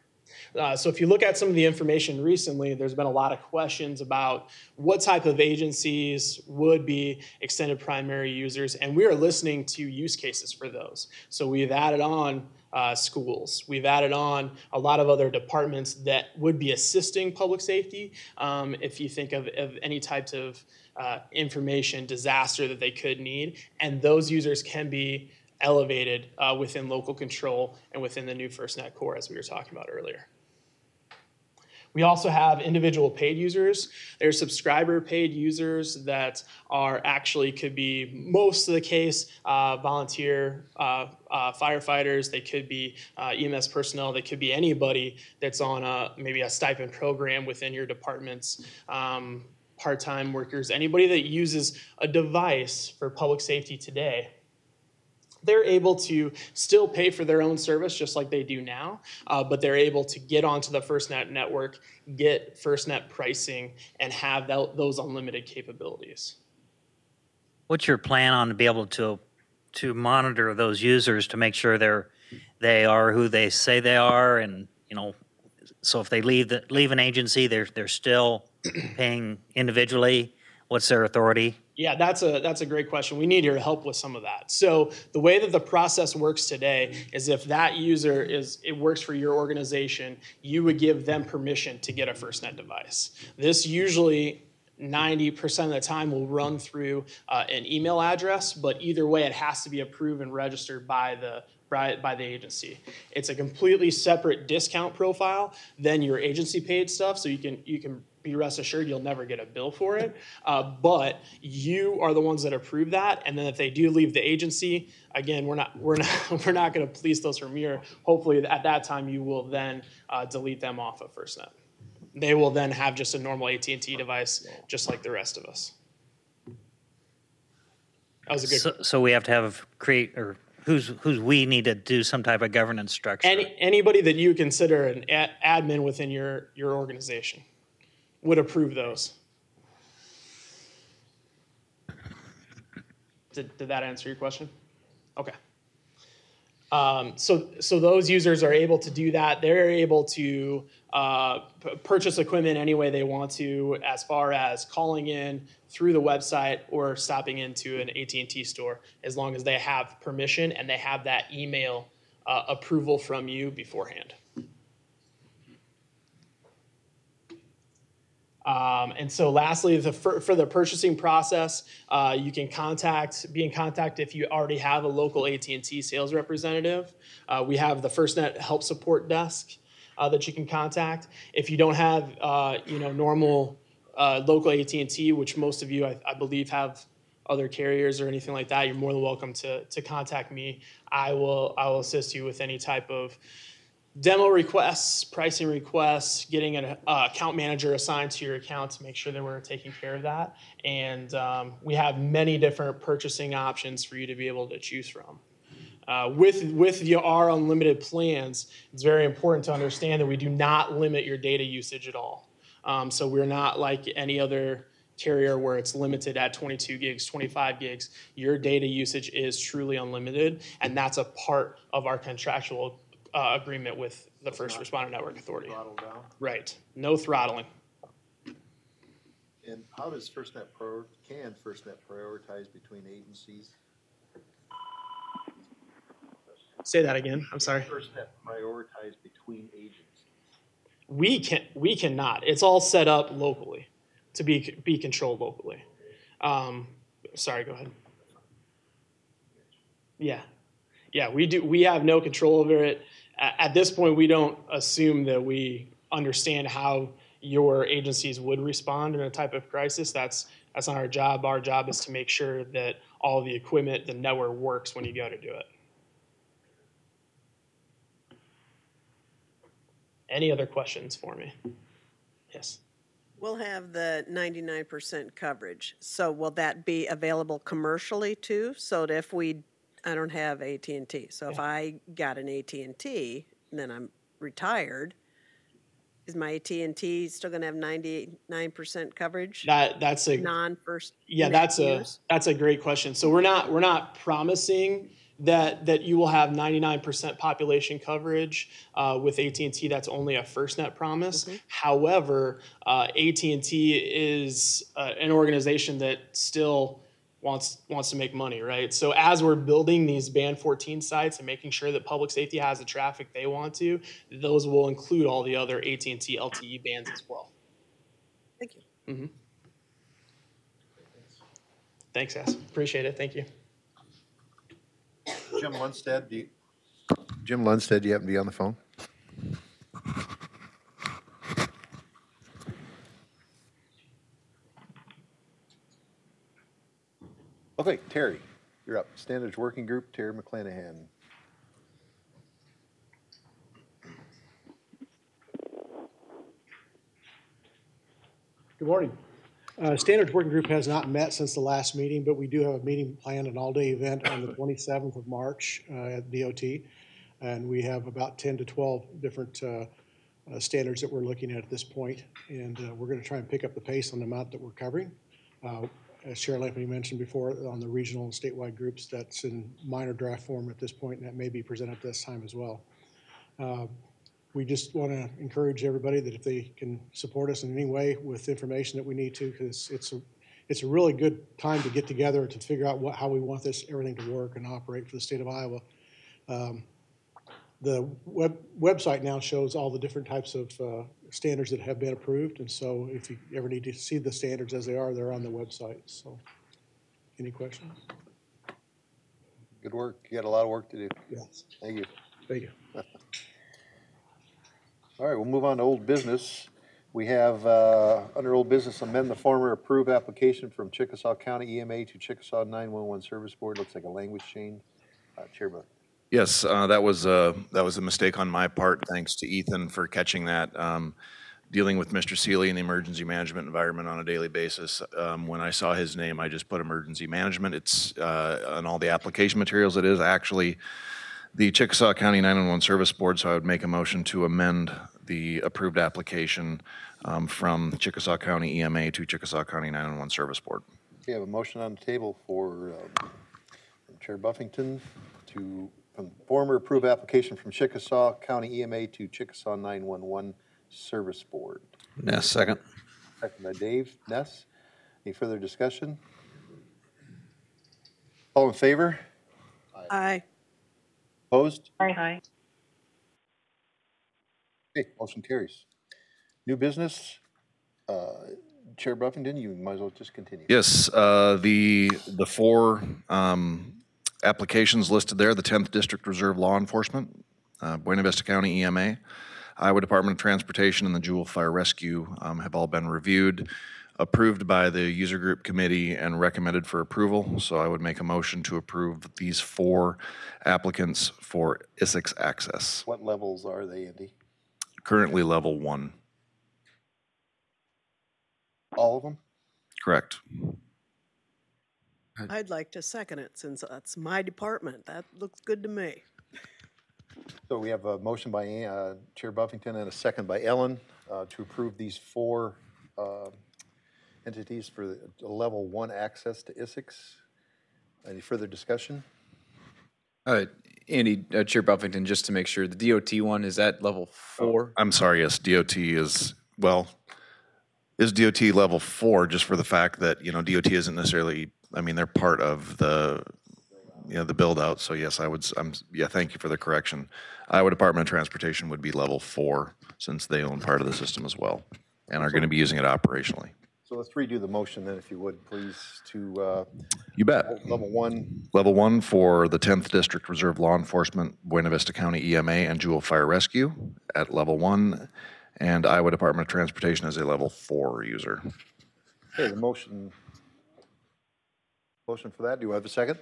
Uh, so if you look at some of the information recently, there's been a lot of questions about what type of agencies would be extended primary users, and we are listening to use cases for those. So we've added on uh, schools. We've added on a lot of other departments that would be assisting public safety. Um, if you think of, of any types of uh, information disaster that they could need, and those users can be elevated uh, within local control and within the new FirstNet core, as we were talking about earlier. We also have individual paid users. There's subscriber paid users that are actually could be most of the case uh, volunteer uh, uh, firefighters. They could be uh, EMS personnel. They could be anybody that's on a maybe a stipend program within your departments. Um, part-time workers, anybody that uses a device for public safety today they're able to still pay for their own service just like they do now, uh, but they're able to get onto the FirstNet network, get FirstNet pricing, and have that, those unlimited capabilities. What's your plan on to be able to to monitor those users to make sure they're they are who they say they are, and you know, so if they leave the, leave an agency, they're they're still paying individually? What's their authority? Yeah, that's a that's a great question. We need your help with some of that. So the way that the process works today is if that user is it works for your organization, you would give them permission to get a FirstNet device. This usually 90% of the time will run through uh, an email address, but either way, it has to be approved and registered by the by, by the agency. It's a completely separate discount profile than your agency paid stuff, so you can you can be rest assured you'll never get a bill for it. Uh, but you are the ones that approve that, and then if they do leave the agency, again, we're not we're not we're not going to police those from here. Hopefully, at that time, you will then uh, delete them off of FirstNet. They will then have just a normal AT and T device, just like the rest of us. That was a good. So, so we have to have create or who's who's we need to do some type of governance structure. Any, anybody that you consider an admin within your, your organization would approve those. Did, did that answer your question? Okay. Um, so, so those users are able to do that. They're able to uh, purchase equipment any way they want to, as far as calling in through the website or stopping into an AT&T store, as long as they have permission and they have that email uh, approval from you beforehand. Um, and so, lastly, the, for, for the purchasing process, uh, you can contact, be in contact if you already have a local AT&T sales representative. Uh, we have the FirstNet Help Support Desk uh, that you can contact. If you don't have, uh, you know, normal uh, local AT&T, which most of you, I, I believe, have other carriers or anything like that, you're more than welcome to to contact me. I will I will assist you with any type of demo requests, pricing requests, getting an uh, account manager assigned to your account to make sure that we're taking care of that. And um, we have many different purchasing options for you to be able to choose from. Uh, with with your, our unlimited plans, it's very important to understand that we do not limit your data usage at all. Um, so we're not like any other carrier where it's limited at 22 gigs, 25 gigs. Your data usage is truly unlimited, and that's a part of our contractual uh, agreement with the First Responder Network Authority. Throttle down. Right. No throttling. And how does FirstNet prior, can FirstNet prioritize between agencies? Say that again. I'm sorry. FirstNet prioritize between agencies? We can we cannot. It's all set up locally to be be controlled locally. Um, sorry. Go ahead. Yeah, yeah. We do. We have no control over it. At this point, we don't assume that we understand how your agencies would respond in a type of crisis. That's that's not our job. Our job is to make sure that all the equipment, the network works when you go to do it. Any other questions for me? Yes. We'll have the ninety-nine percent coverage. So will that be available commercially too? So that if we, I don't have AT&T, so if I got an AT&T, and then I'm retired, is my AT&T still gonna have ninety-nine percent coverage? That that's a Non-first. yeah, net that's a that's a great question. So we're not we're not promising that that you will have 99% population coverage uh, with AT&T. That's only a FirstNet promise. However, uh, AT&T is uh, an organization that still wants wants to make money, right? So as we're building these Band 14 sites and making sure that public safety has the traffic they want to, those will include all the other AT&T LTE bands as well. Thank you. Mm -hmm. Thanks, Ass. Appreciate it. Thank you. Jim Lundstedt, do you? Jim Lundstedt, do you happen to be on the phone? Okay, Terry, you're up. Standards Working Group, Terry McClanahan. Good morning. Uh, Standards Working Group has not met since the last meeting, but we do have a meeting planned, an all-day event on the 27th of March uh, at DOT. And we have about 10 to 12 different uh, uh, standards that we're looking at at this point. And uh, we're going to try and pick up the pace on the amount that we're covering. As Sharon Anthony mentioned before, on the regional and statewide groups, that's in minor draft form at this point, and that may be presented this time as well. Uh, we just want to encourage everybody that if they can support us in any way with information that we need to, because it's a, it's a really good time to get together to figure out what, how we want this, everything to work and operate for the state of Iowa. Um, The web, website now shows all the different types of uh, standards that have been approved, and so if you ever need to see the standards as they are, they're on the website, so. Any questions? Good work. You got a lot of work to do. Yes. Thank you. Thank you. All right, we'll move on to old business. We have, uh, under old business, amend the former approved application from Chickasaw County EMA to Chickasaw 911 Service Board. Looks like a language change. Uh, Chair Buck. Yes, uh, that was, uh, that was a mistake on my part. Thanks to Ethan for catching that. Um, Dealing with Mr. Seeley in the emergency management environment on a daily basis, um, when I saw his name, I just put emergency management. It's uh, on all the application materials. It is actually the Chickasaw County 911 Service Board, so I would make a motion to amend the approved application um, from Chickasaw County EMA to Chickasaw County 911 Service Board. We have a motion on the table for um, Chair Buffington to, from former approved application from Chickasaw County EMA to Chickasaw 911 Service Board. Ness, second. Second by Dave Ness. Any further discussion? All in favor? Aye. Opposed? Aye. Okay, motion carries. New business, uh, Chair Buffington, you might as well just continue. Yes, uh, the, the four um, applications listed there, the 10th District Reserve Law Enforcement, uh, Buena Vista County EMA, Iowa Department of Transportation, and the Jewell Fire Rescue um, have all been reviewed, approved by the user group committee, and recommended for approval. So I would make a motion to approve these four applicants for ISICS access, What levels are they, Andy? currently level one. All of them? Correct. I'd like to second it since that's my department. That looks good to me. So we have a motion by uh, Chair Buffington and a second by Ellen uh, to approve these four uh, entities for the the level one access to ISICS. Any further discussion? Uh, Andy, uh, Chair Buffington, just to make sure, the DOT one, is that level four? I'm sorry, yes, DOT is, well, is DOT level four just for the fact that, you know, DOT isn't necessarily, I mean, they're part of the, you know, the build out. So yes, I would, s- I'm, yeah, thank you for the correction. Iowa Department of Transportation would be level four since they own part of the system as well and are going to be using it operationally. So let's redo the motion then, if you would, please, to uh, You bet. level one, Level one for the 10th District Reserve Law Enforcement, Buena Vista County EMA, and Jewell Fire Rescue at level one, and Iowa Department of Transportation as a level four user. okay, the motion, motion for that, do I have a second?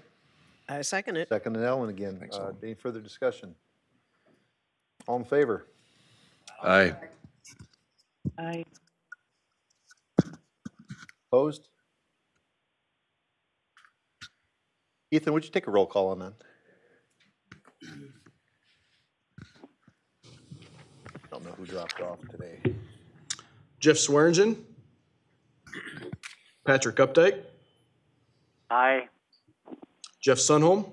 I second it. Second and Ellen again. Uh, Any further discussion? All in favor? Aye. Aye. Opposed? Ethan, would you take a roll call on that? Don't know who dropped off today. Jeff Swearingen. Patrick Updike. Aye. Jeff Sunholm.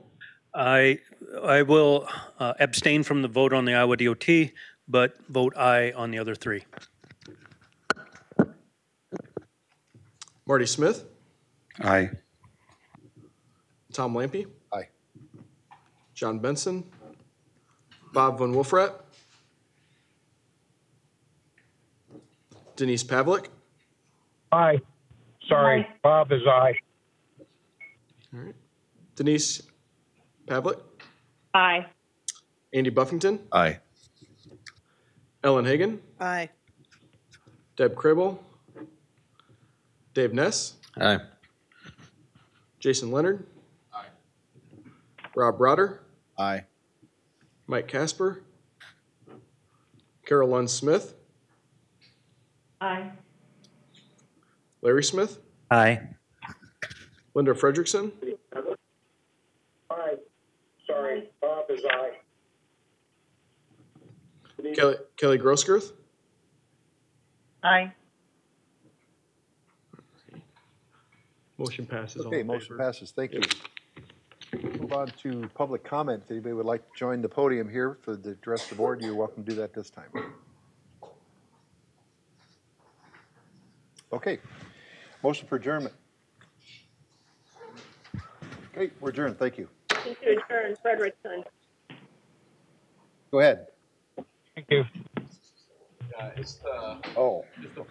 I, I will uh, abstain from the vote on the Iowa DOT, but vote aye on the other three. Marty Smith. Aye. Tom Lampy. Aye. John Benson. Bob Von Wolfrat. Denise Pavlik. Aye. Sorry, Bob is aye. All right. Denise Pavlik. Aye. Andy Buffington. Aye. Ellen Hagan. Aye. Deb Cribble. Dave Ness. Aye. Jason Leonard. Aye. Rob Broder. Aye. Mike Casper. Carol Lund Smith. Aye. Larry Smith. Aye. Linda Fredrickson? Aye. Sorry, Bob is aye. Kelly, Kelly Grosskirth. Aye. Motion passes. all Okay, in motion favor. passes, thank you. move on to public comment. If anybody would like to join the podium here for the address of the board, you're welcome to do that this time. Okay, motion for adjournment. Okay, we're adjourned, thank you. Motion to adjourn, Frederickson. Go ahead. Thank you. it's the. Oh. It's the